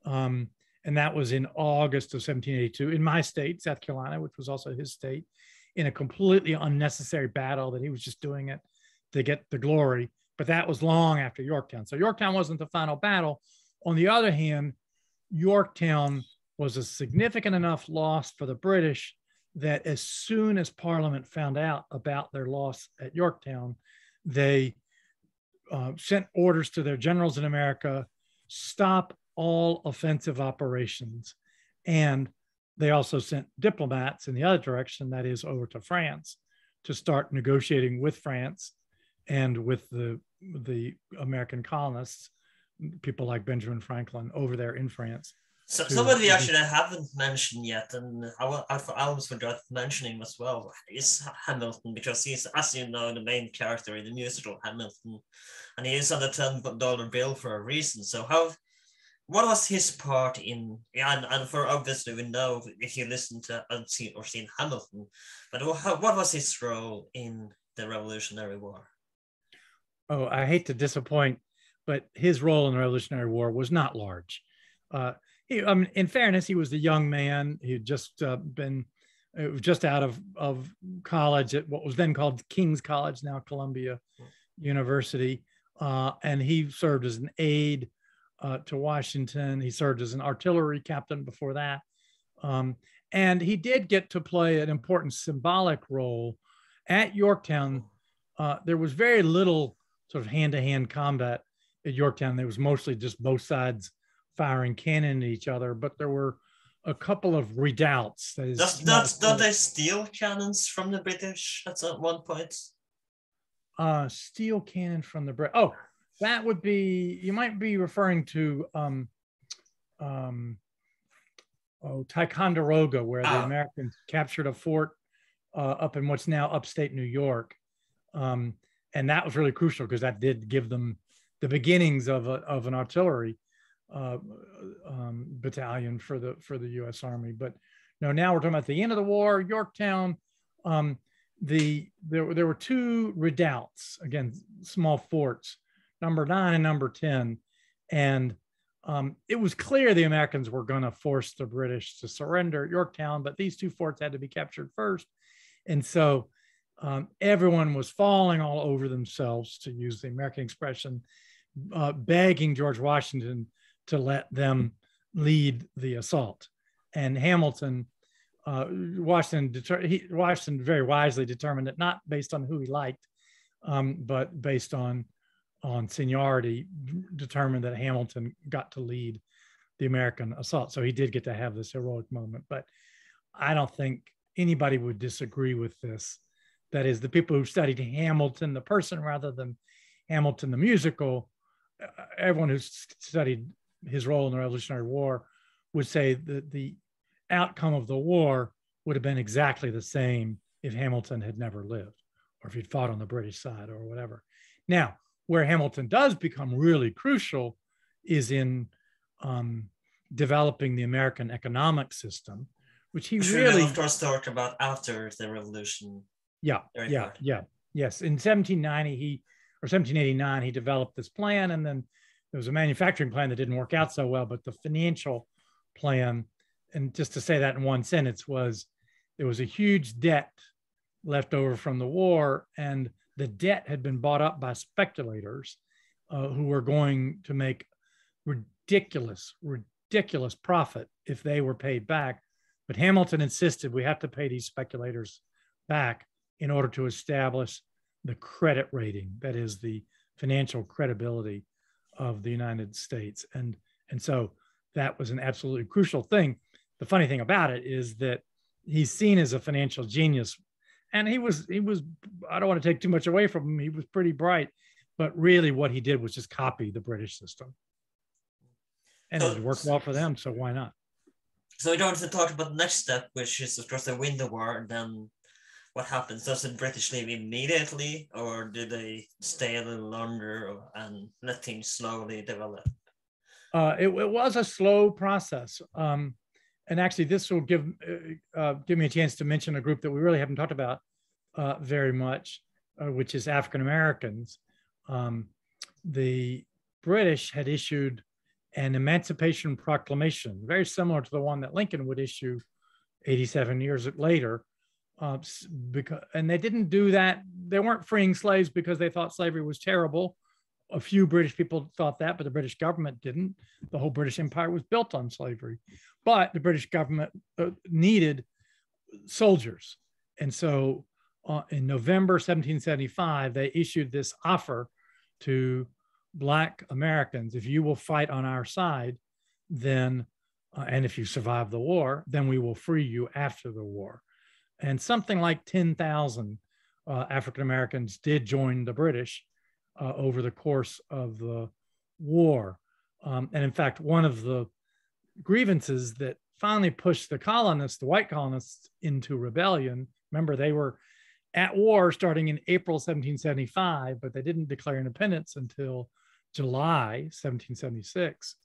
Um, and that was in August of 1782 in my state, South Carolina, which was also his state, in a completely unnecessary battle that he was just doing it to get the glory. But that was long after Yorktown. So Yorktown wasn't the final battle. On the other hand, Yorktown was a significant enough loss for the British that as soon as Parliament found out about their loss at Yorktown, they uh, sent orders to their generals in America stop all offensive operations. And they also sent diplomats in the other direction, that is, over to France to start negotiating with France and with the, the American colonists, people like Benjamin Franklin over there in France so, somebody actually I haven't mentioned yet, and I, I, I almost forgot mentioning as well, is Hamilton, because he's, as you know, the main character in the musical Hamilton, and he is on the $10 bill for a reason. So, how, what was his part in, and, and for obviously we know if you listen to and see or seen Hamilton, but what, what was his role in the Revolutionary War? Oh, I hate to disappoint, but his role in the Revolutionary War was not large. Uh, he, um, in fairness, he was a young man. He had just uh, been uh, just out of, of college at what was then called King's College, now Columbia University. Uh, and he served as an aide uh, to Washington. He served as an artillery captain before that. Um, and he did get to play an important symbolic role at Yorktown. Uh, there was very little sort of hand to hand combat at Yorktown. There was mostly just both sides firing cannon at each other, but there were a couple of redoubts. That is, does, does, do they steal cannons from the British at one point? Uh, steal cannon from the Brit. Oh, that would be. You might be referring to um, um, oh, Ticonderoga, where the oh. Americans captured a fort uh, up in what's now upstate New York. Um, and that was really crucial because that did give them the beginnings of, a, of an artillery uh, um, battalion for the for the U.S. Army. But no, now we're talking about the end of the war, Yorktown. Um, the there, were there were two redoubts again, small forts, number nine and number ten, and um, it was clear the Americans were going to force the British to surrender at Yorktown, but these two forts had to be captured first. And so um, everyone was falling all over themselves, to use the American expression, uh, begging George Washington to let them lead the assault. And Hamilton, uh, Washington, deter- he, Washington very wisely determined it not based on who he liked, um, but based on on seniority, determined that Hamilton got to lead the American assault. So he did get to have this heroic moment. But I don't think anybody would disagree with this. That is, the people who studied Hamilton, the person, rather than Hamilton, the musical, uh, everyone who's studied his role in the Revolutionary War would say that the outcome of the war would have been exactly the same if Hamilton had never lived or if he'd fought on the British side or whatever. Now, where Hamilton does become really crucial is in um, developing the American economic system, which he really, of course, talk about after the revolution. Yeah, yeah, yeah, yes. In 1790, he or 1789, he developed this plan, and then there was a manufacturing plan that didn't work out so well, but the financial plan, and just to say that in one sentence, was there was a huge debt left over from the war, and the debt had been bought up by speculators uh, who were going to make ridiculous, ridiculous profit if they were paid back. But Hamilton insisted we have to pay these speculators back in order to establish the credit rating, that is, the financial credibility of the United States. And, and so that was an absolutely crucial thing. The funny thing about it is that he's seen as a financial genius and he was he was i don't want to take too much away from him he was pretty bright but really what he did was just copy the british system and so, it worked well for them so why not so we don't want to talk about the next step which is of course the war and then what happens does the british leave immediately or do they stay a little longer and let things slowly develop uh, it, it was a slow process um, and actually this will give uh, uh, give me a chance to mention a group that we really haven't talked about uh, very much, uh, which is African Americans. Um, the British had issued an Emancipation Proclamation, very similar to the one that Lincoln would issue 87 years later. Uh, because, and they didn't do that. They weren't freeing slaves because they thought slavery was terrible a few British people thought that, but the British government didn't. The whole British Empire was built on slavery, but the British government uh, needed soldiers. And so uh, in November 1775, they issued this offer to Black Americans if you will fight on our side, then, uh, and if you survive the war, then we will free you after the war. And something like 10,000 uh, African Americans did join the British uh, over the course of the war. Um, and in fact, one of the grievances that finally pushed the colonists, the white colonists, into rebellion. Remember, they were at war starting in April 1775, but they didn't declare independence until July 1776.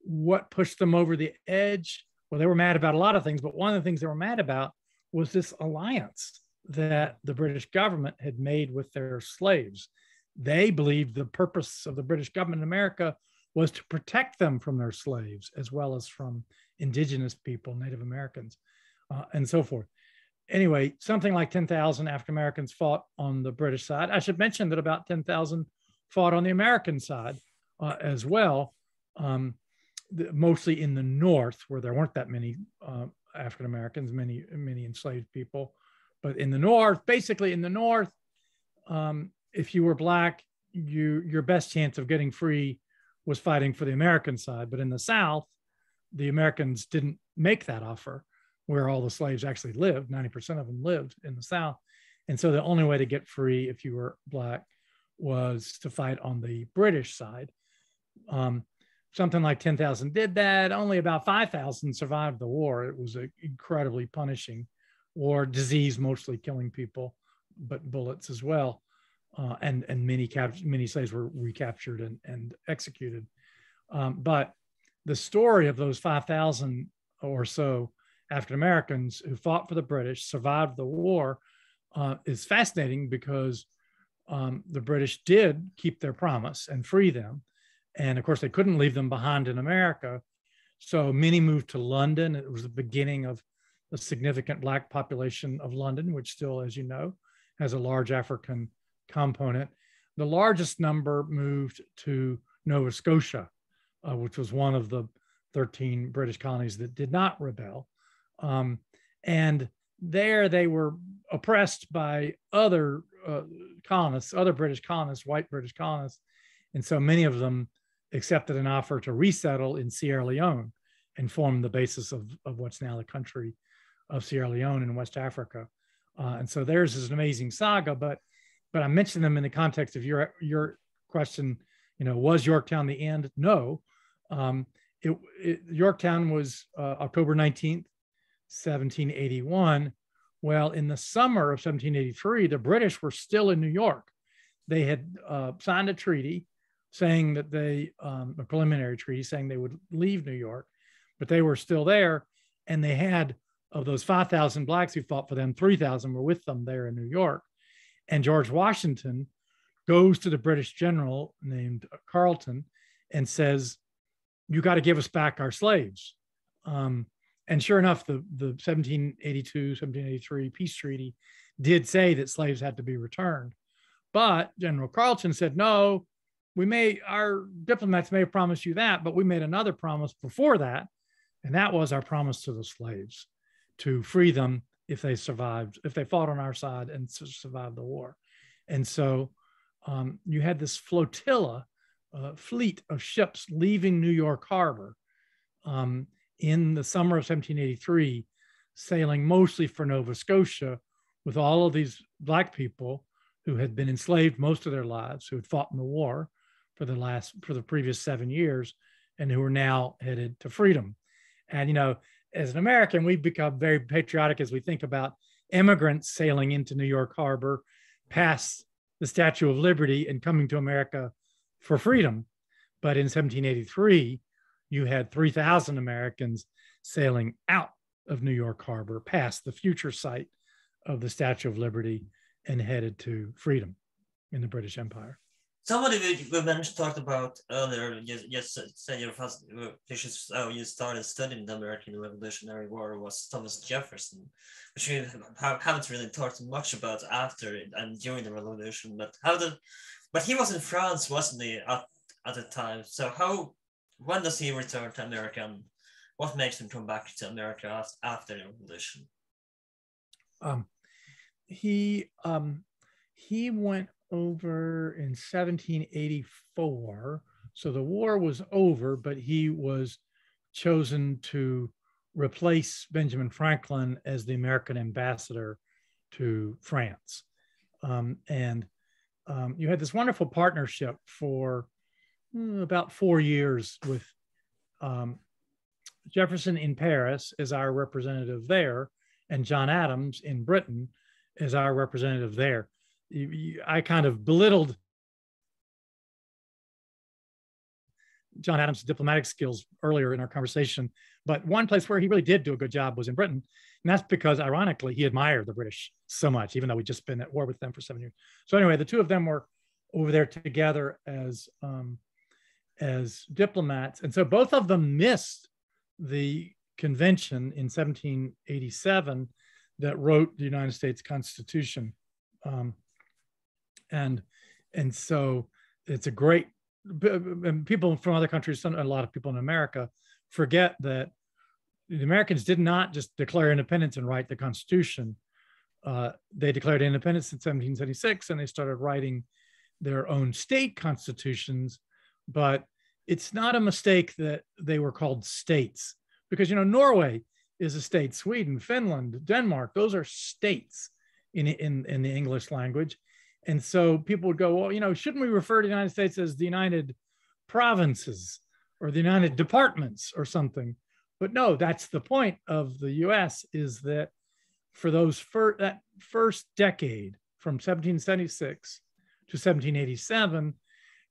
What pushed them over the edge? Well, they were mad about a lot of things, but one of the things they were mad about was this alliance that the British government had made with their slaves they believed the purpose of the British government in America was to protect them from their slaves as well as from indigenous people, Native Americans, uh, and so forth. Anyway, something like 10,000 African Americans fought on the British side. I should mention that about 10,000 fought on the American side uh, as well, um, the, mostly in the North, where there weren't that many uh, African Americans, many many enslaved people, but in the North, basically in the North, um, if you were black, you your best chance of getting free was fighting for the American side. But in the South, the Americans didn't make that offer where all the slaves actually lived. 90% of them lived in the South. And so the only way to get free if you were Black was to fight on the British side. Um, something like 10,000 did that. Only about 5,000 survived the war. It was an incredibly punishing war, disease mostly killing people, but bullets as well. Uh, and and many cap- many slaves were recaptured and, and executed. Um, but the story of those 5,000 or so African Americans who fought for the British, survived the war, uh, is fascinating because um, the British did keep their promise and free them. And of course, they couldn't leave them behind in America. So many moved to London. It was the beginning of a significant Black population of London, which still, as you know, has a large African component. The largest number moved to Nova Scotia, uh, which was one of the 13 British colonies that did not rebel. Um, and there they were oppressed by other uh, colonists, other British colonists, white British colonists. And so many of them accepted an offer to resettle in Sierra Leone and form the basis of, of what's now the country of Sierra Leone in West Africa. Uh, and so theirs is an amazing saga, but but I mentioned them in the context of your your question. You know, was Yorktown the end? No. Um, it, it, Yorktown was uh, October 19th, 1781. Well, in the summer of 1783, the British were still in New York. They had uh, signed a treaty saying that they, um, a preliminary treaty saying they would leave New York, but they were still there. And they had, of those 5,000 blacks who fought for them, 3,000 were with them there in New York. And George Washington goes to the British general named Carleton and says, You got to give us back our slaves. Um, and sure enough, the, the 1782, 1783 peace treaty did say that slaves had to be returned. But General Carleton said, no, we may, our diplomats may have promised you that, but we made another promise before that. And that was our promise to the slaves to free them if they survived, if they fought on our side and survived the war. And so um, you had this flotilla, uh, fleet of ships leaving New York Harbor. Um, in the summer of 1783, sailing mostly for Nova Scotia with all of these Black people who had been enslaved most of their lives, who had fought in the war for the last, for the previous seven years, and who are now headed to freedom. And, you know, as an American, we've become very patriotic as we think about immigrants sailing into New York Harbor past the Statue of Liberty and coming to America for freedom. But in 1783, you had 3,000 Americans sailing out of New York Harbor past the future site of the Statue of Liberty and headed to freedom in the British Empire. Somebody we, we mentioned talked about earlier. You, you said your first, you, should, oh, you started studying the American Revolutionary War was Thomas Jefferson, which we haven't really talked much about after and during the Revolution. But how did, but he was in France, wasn't he, at, at the time? So how when does he return to America and what makes him come back to America after the revolution? Um, he um, he went over in 1784. So the war was over, but he was chosen to replace Benjamin Franklin as the American ambassador to France. Um, and um, you had this wonderful partnership for Hmm, about four years with um, Jefferson in Paris as our representative there, and John Adams in Britain as our representative there. I kind of belittled John Adams' diplomatic skills earlier in our conversation, but one place where he really did do a good job was in Britain. And that's because, ironically, he admired the British so much, even though we'd just been at war with them for seven years. So, anyway, the two of them were over there together as um, as diplomats. And so both of them missed the convention in 1787 that wrote the United States Constitution. Um, and, and so it's a great, and people from other countries, a lot of people in America forget that the Americans did not just declare independence and write the Constitution. Uh, they declared independence in 1776 and they started writing their own state constitutions but it's not a mistake that they were called states because you know Norway is a state, Sweden, Finland, Denmark, those are states in in in the English language, and so people would go, well, you know, shouldn't we refer to the United States as the United Provinces or the United Departments or something? But no, that's the point of the U.S. is that for those fir- that first decade from 1776 to 1787,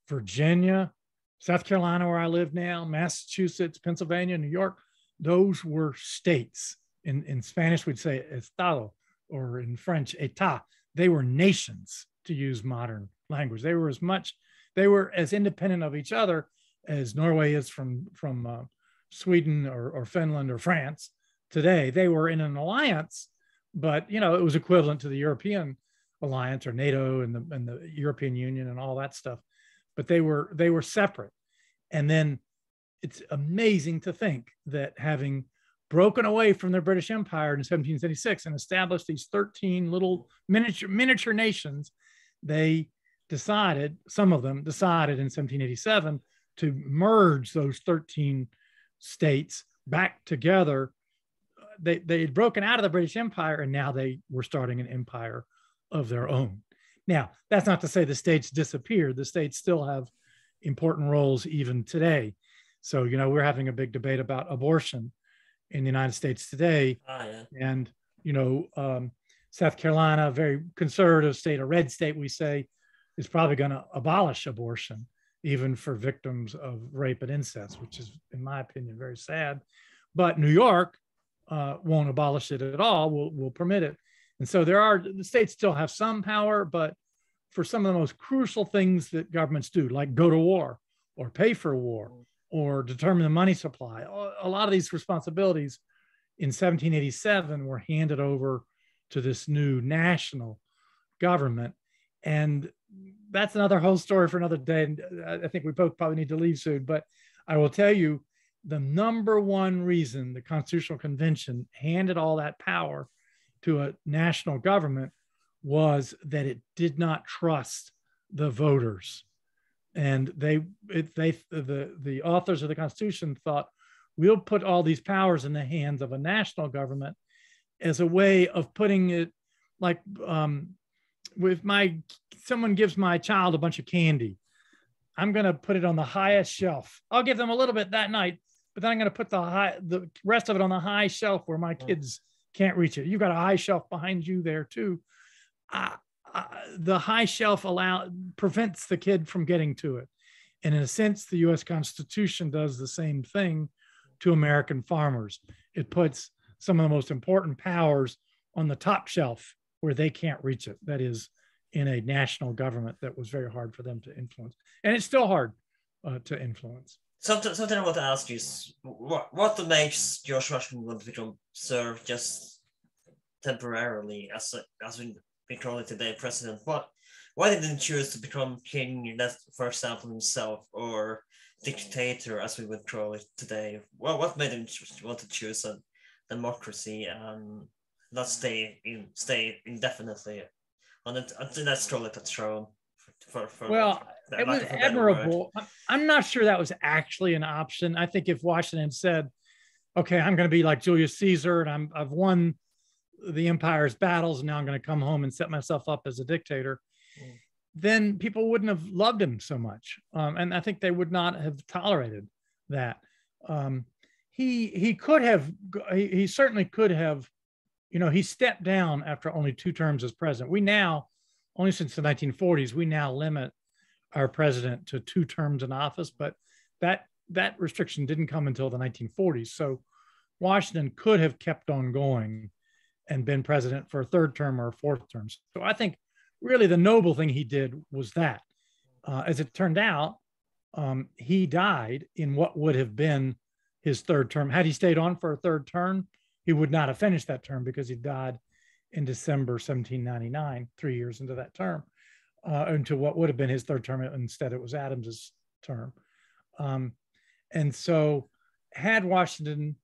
Virginia, South Carolina, where I live now, Massachusetts, Pennsylvania, New York, those were states. In, in Spanish, we'd say estado, or in French, état. They were nations, to use modern language. They were as much, they were as independent of each other as Norway is from, from uh, Sweden or, or Finland or France today. They were in an alliance, but you know it was equivalent to the European alliance or NATO and the, and the European Union and all that stuff. But they were they were separate, and then it's amazing to think that having broken away from the British Empire in 1776 and established these 13 little miniature, miniature nations, they decided, some of them decided in 1787 to merge those 13 states back together. They, they had broken out of the British Empire and now they were starting an empire of their own. Now, that's not to say the states disappeared. The states still have important roles even today. So, you know, we're having a big debate about abortion in the United States today. Oh, yeah. And, you know, um, South Carolina, a very conservative state, a red state, we say, is probably going to abolish abortion, even for victims of rape and incest, which is, in my opinion, very sad. But New York uh, won't abolish it at all, will will permit it. And so there are, the states still have some power, but for some of the most crucial things that governments do, like go to war or pay for war or determine the money supply. A lot of these responsibilities in 1787 were handed over to this new national government. And that's another whole story for another day. And uh, I think we both probably need to leave soon. But I will tell you the number one reason the Constitutional Convention handed all that power to a national government was that it did not trust the voters and they it, they the the authors of the Constitution thought we'll put all these powers in the hands of a national government as a way of putting it like um, with my someone gives my child a bunch of candy i'm going to put it on the highest shelf i'll give them a little bit that night but then i'm going to put the high the rest of it on the high shelf where my kids can't reach it you've got a high shelf behind you there too the high shelf allow prevents the kid from getting to it. And in a sense, the U.S. Constitution does the same thing to American farmers. It puts some of the most important powers on the top shelf where they can't reach it. That is, in a national government that was very hard for them to influence, and it's still hard uh, to influence. Something, something I want to ask you is what, what makes George Washington want to become serve just temporarily as as we become today president, what why didn't he choose to become king, for example himself, or dictator as we would call it today? Well, what made him want to choose a democracy and not stay in stay indefinitely on it until that's it a throne? For, for, well, it was admirable. I'm not sure that was actually an option. I think if Washington said, "Okay, I'm going to be like Julius Caesar, and I'm I've won the empire's battles and now i'm going to come home and set myself up as a dictator mm. then people wouldn't have loved him so much um, and i think they would not have tolerated that um, he he could have he, he certainly could have you know he stepped down after only two terms as president we now only since the 1940s we now limit our president to two terms in office but that that restriction didn't come until the 1940s so washington could have kept on going and been president for a third term or a fourth term. So I think really the noble thing he did was that. Uh, as it turned out, um, he died in what would have been his third term. Had he stayed on for a third term, he would not have finished that term because he died in December 1799, three years into that term, uh, into what would have been his third term. Instead, it was Adams's term. Um, and so, had Washington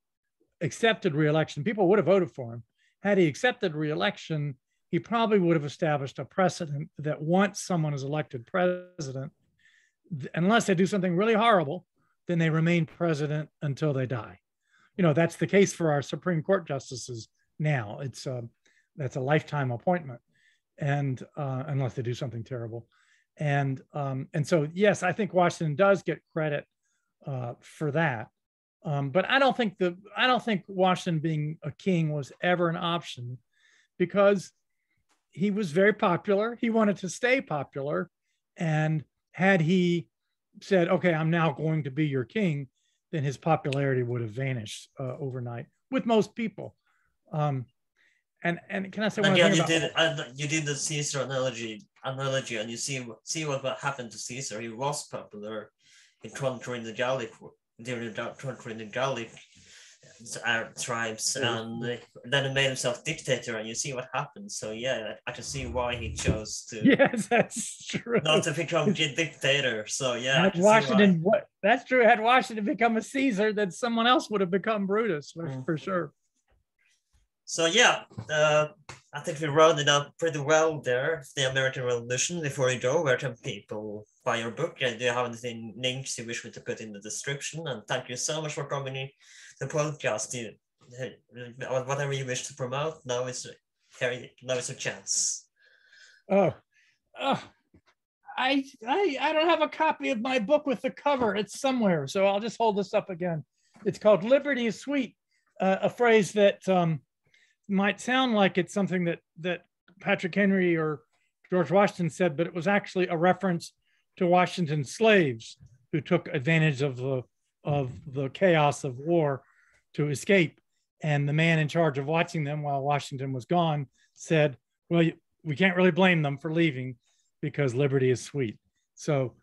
accepted reelection, people would have voted for him had he accepted reelection, he probably would have established a precedent that once someone is elected president, unless they do something really horrible, then they remain president until they die. You know, that's the case for our Supreme Court justices now. It's uh, that's a lifetime appointment, and uh, unless they do something terrible, and um, and so yes, I think Washington does get credit uh, for that. Um, but I don't think the I don't think Washington being a king was ever an option because he was very popular. He wanted to stay popular, and had he said, "Okay, I'm now going to be your king," then his popularity would have vanished uh, overnight with most people. Um, and and can I say and one thing you did uh, you did the Caesar analogy analogy, and you see see what happened to Caesar. He was popular in conquering the Gallic during the conquering the Gallic Arab tribes, and then he made himself dictator, and you see what happened. So yeah, I can see why he chose to Yes, that's true. not to become a dictator. So yeah, had can see why. Washington, what that's true. Had Washington become a Caesar, then someone else would have become Brutus for, Mm. for sure. So yeah, uh, I think we rounded up pretty well there. The American Revolution. Before we go, where can people buy your book? And do you have anything links you wish me to put in the description? And thank you so much for coming in the podcast. You, whatever you wish to promote, now is here. Now is your chance. Oh, oh, I, I, I don't have a copy of my book with the cover. It's somewhere, so I'll just hold this up again. It's called "Liberty is Sweet," uh, a phrase that um, might sound like it's something that that Patrick Henry or George Washington said, but it was actually a reference to Washington's slaves who took advantage of the of the chaos of war to escape. And the man in charge of watching them while Washington was gone said, "Well, we can't really blame them for leaving because liberty is sweet." So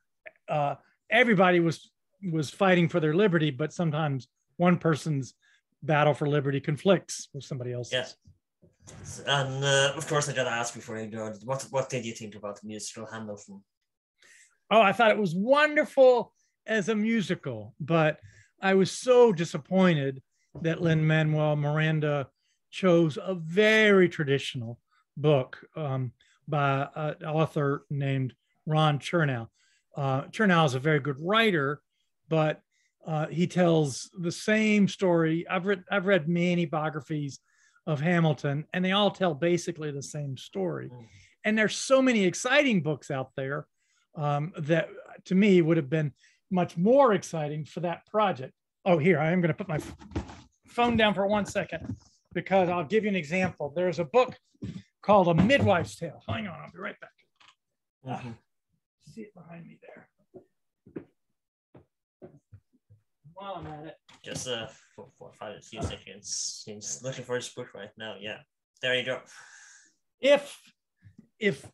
uh, everybody was was fighting for their liberty, but sometimes one person's battle for liberty conflicts with somebody else's. Yes. And uh, of course, I gotta ask before you go, what what did you think about the musical Hamilton? Oh, I thought it was wonderful as a musical, but I was so disappointed that Lin Manuel Miranda chose a very traditional book um, by an author named Ron Chernow. Uh, Chernow is a very good writer, but uh, he tells the same story. I've read I've read many biographies of Hamilton, and they all tell basically the same story. Mm. And there's so many exciting books out there um, that to me would have been much more exciting for that project. Oh, here, I am going to put my phone down for one second because I'll give you an example. There's a book called A Midwife's Tale. Hang on, I'll be right back. Mhm. See it behind me there. While I'm at it, Just uh, for, for five few seconds. He's looking for his book right now. Yeah, there you go. if if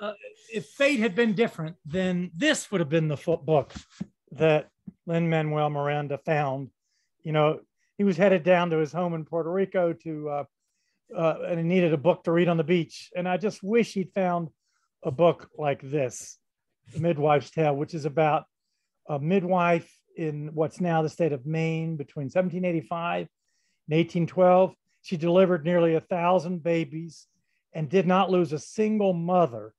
uh, if fate had been different, then this would have been the book that Lin Manuel Miranda found. You know, he was headed down to his home in Puerto Rico to, uh, uh, and he needed a book to read on the beach. And I just wish he'd found a book like this, The Midwife's Tale, which is about a midwife in what's now the state of Maine between 1785 and 1812. She delivered nearly a thousand babies and did not lose a single mother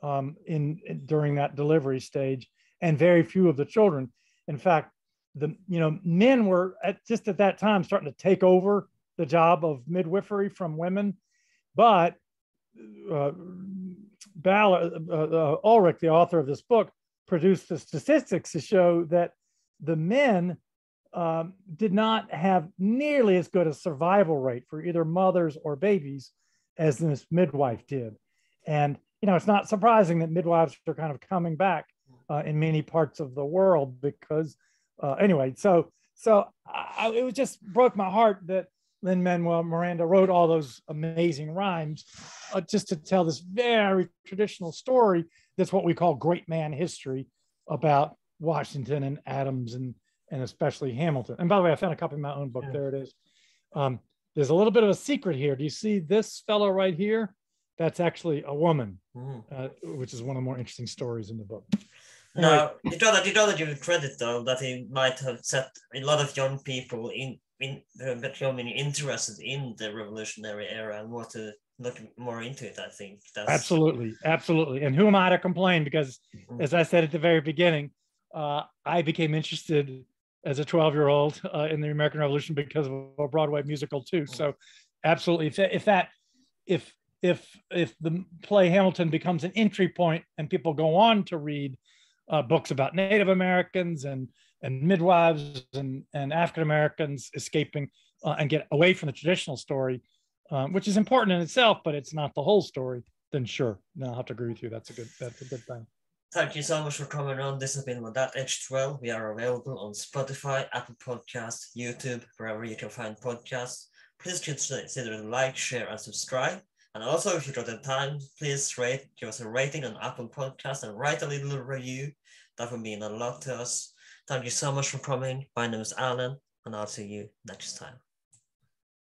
um, in, in- during that delivery stage, and very few of the children. In fact, the you know men were at just at that time starting to take over the job of midwifery from women, but uh, Ballard, uh, uh, Ulrich, the author of this book, produced the statistics to show that the men um, did not have nearly as good a survival rate for either mothers or babies as this midwife did. And, you know, it's not surprising that midwives are kind of coming back uh, in many parts of the world because, uh, anyway, so, so I, it was just broke my heart that Lin Manuel Miranda wrote all those amazing rhymes uh, just to tell this very traditional story. That's what we call great man history about Washington and Adams and, and especially Hamilton. And by the way, I found a copy of my own book. Yeah. There it is. Um, there's a little bit of a secret here. Do you see this fellow right here? That's actually a woman, Mhm. uh, which is one of the more interesting stories in the book. Know that you know that you credit though that he might have set a lot of young people in in uh, becoming interested in the revolutionary era and want to look more into it. I think that's Absolutely, absolutely. And who am I to complain? Because, Mhm. as I said at the very beginning, uh, I became interested as a 12 year old uh, in the American Revolution because of a Broadway musical too. So, absolutely, if, if that, if if if the play Hamilton becomes an entry point and people go on to read uh, books about Native Americans and and midwives and and African Americans escaping uh, and get away from the traditional story, um, which is important in itself, but it's not the whole story. Then sure, no, I have to agree with you. That's a good that's a good thing. Thank you so much for coming on. This has been Well That Aged Well. We are available on Spotify, Apple Podcasts, YouTube, wherever you can find podcasts. Please consider like, share, and subscribe. And also, if you got the time, please rate, give us a rating on Apple Podcast and write a little review. That would mean a lot to us. Thank you so much for coming. My name is Erlend, and I'll see you next time.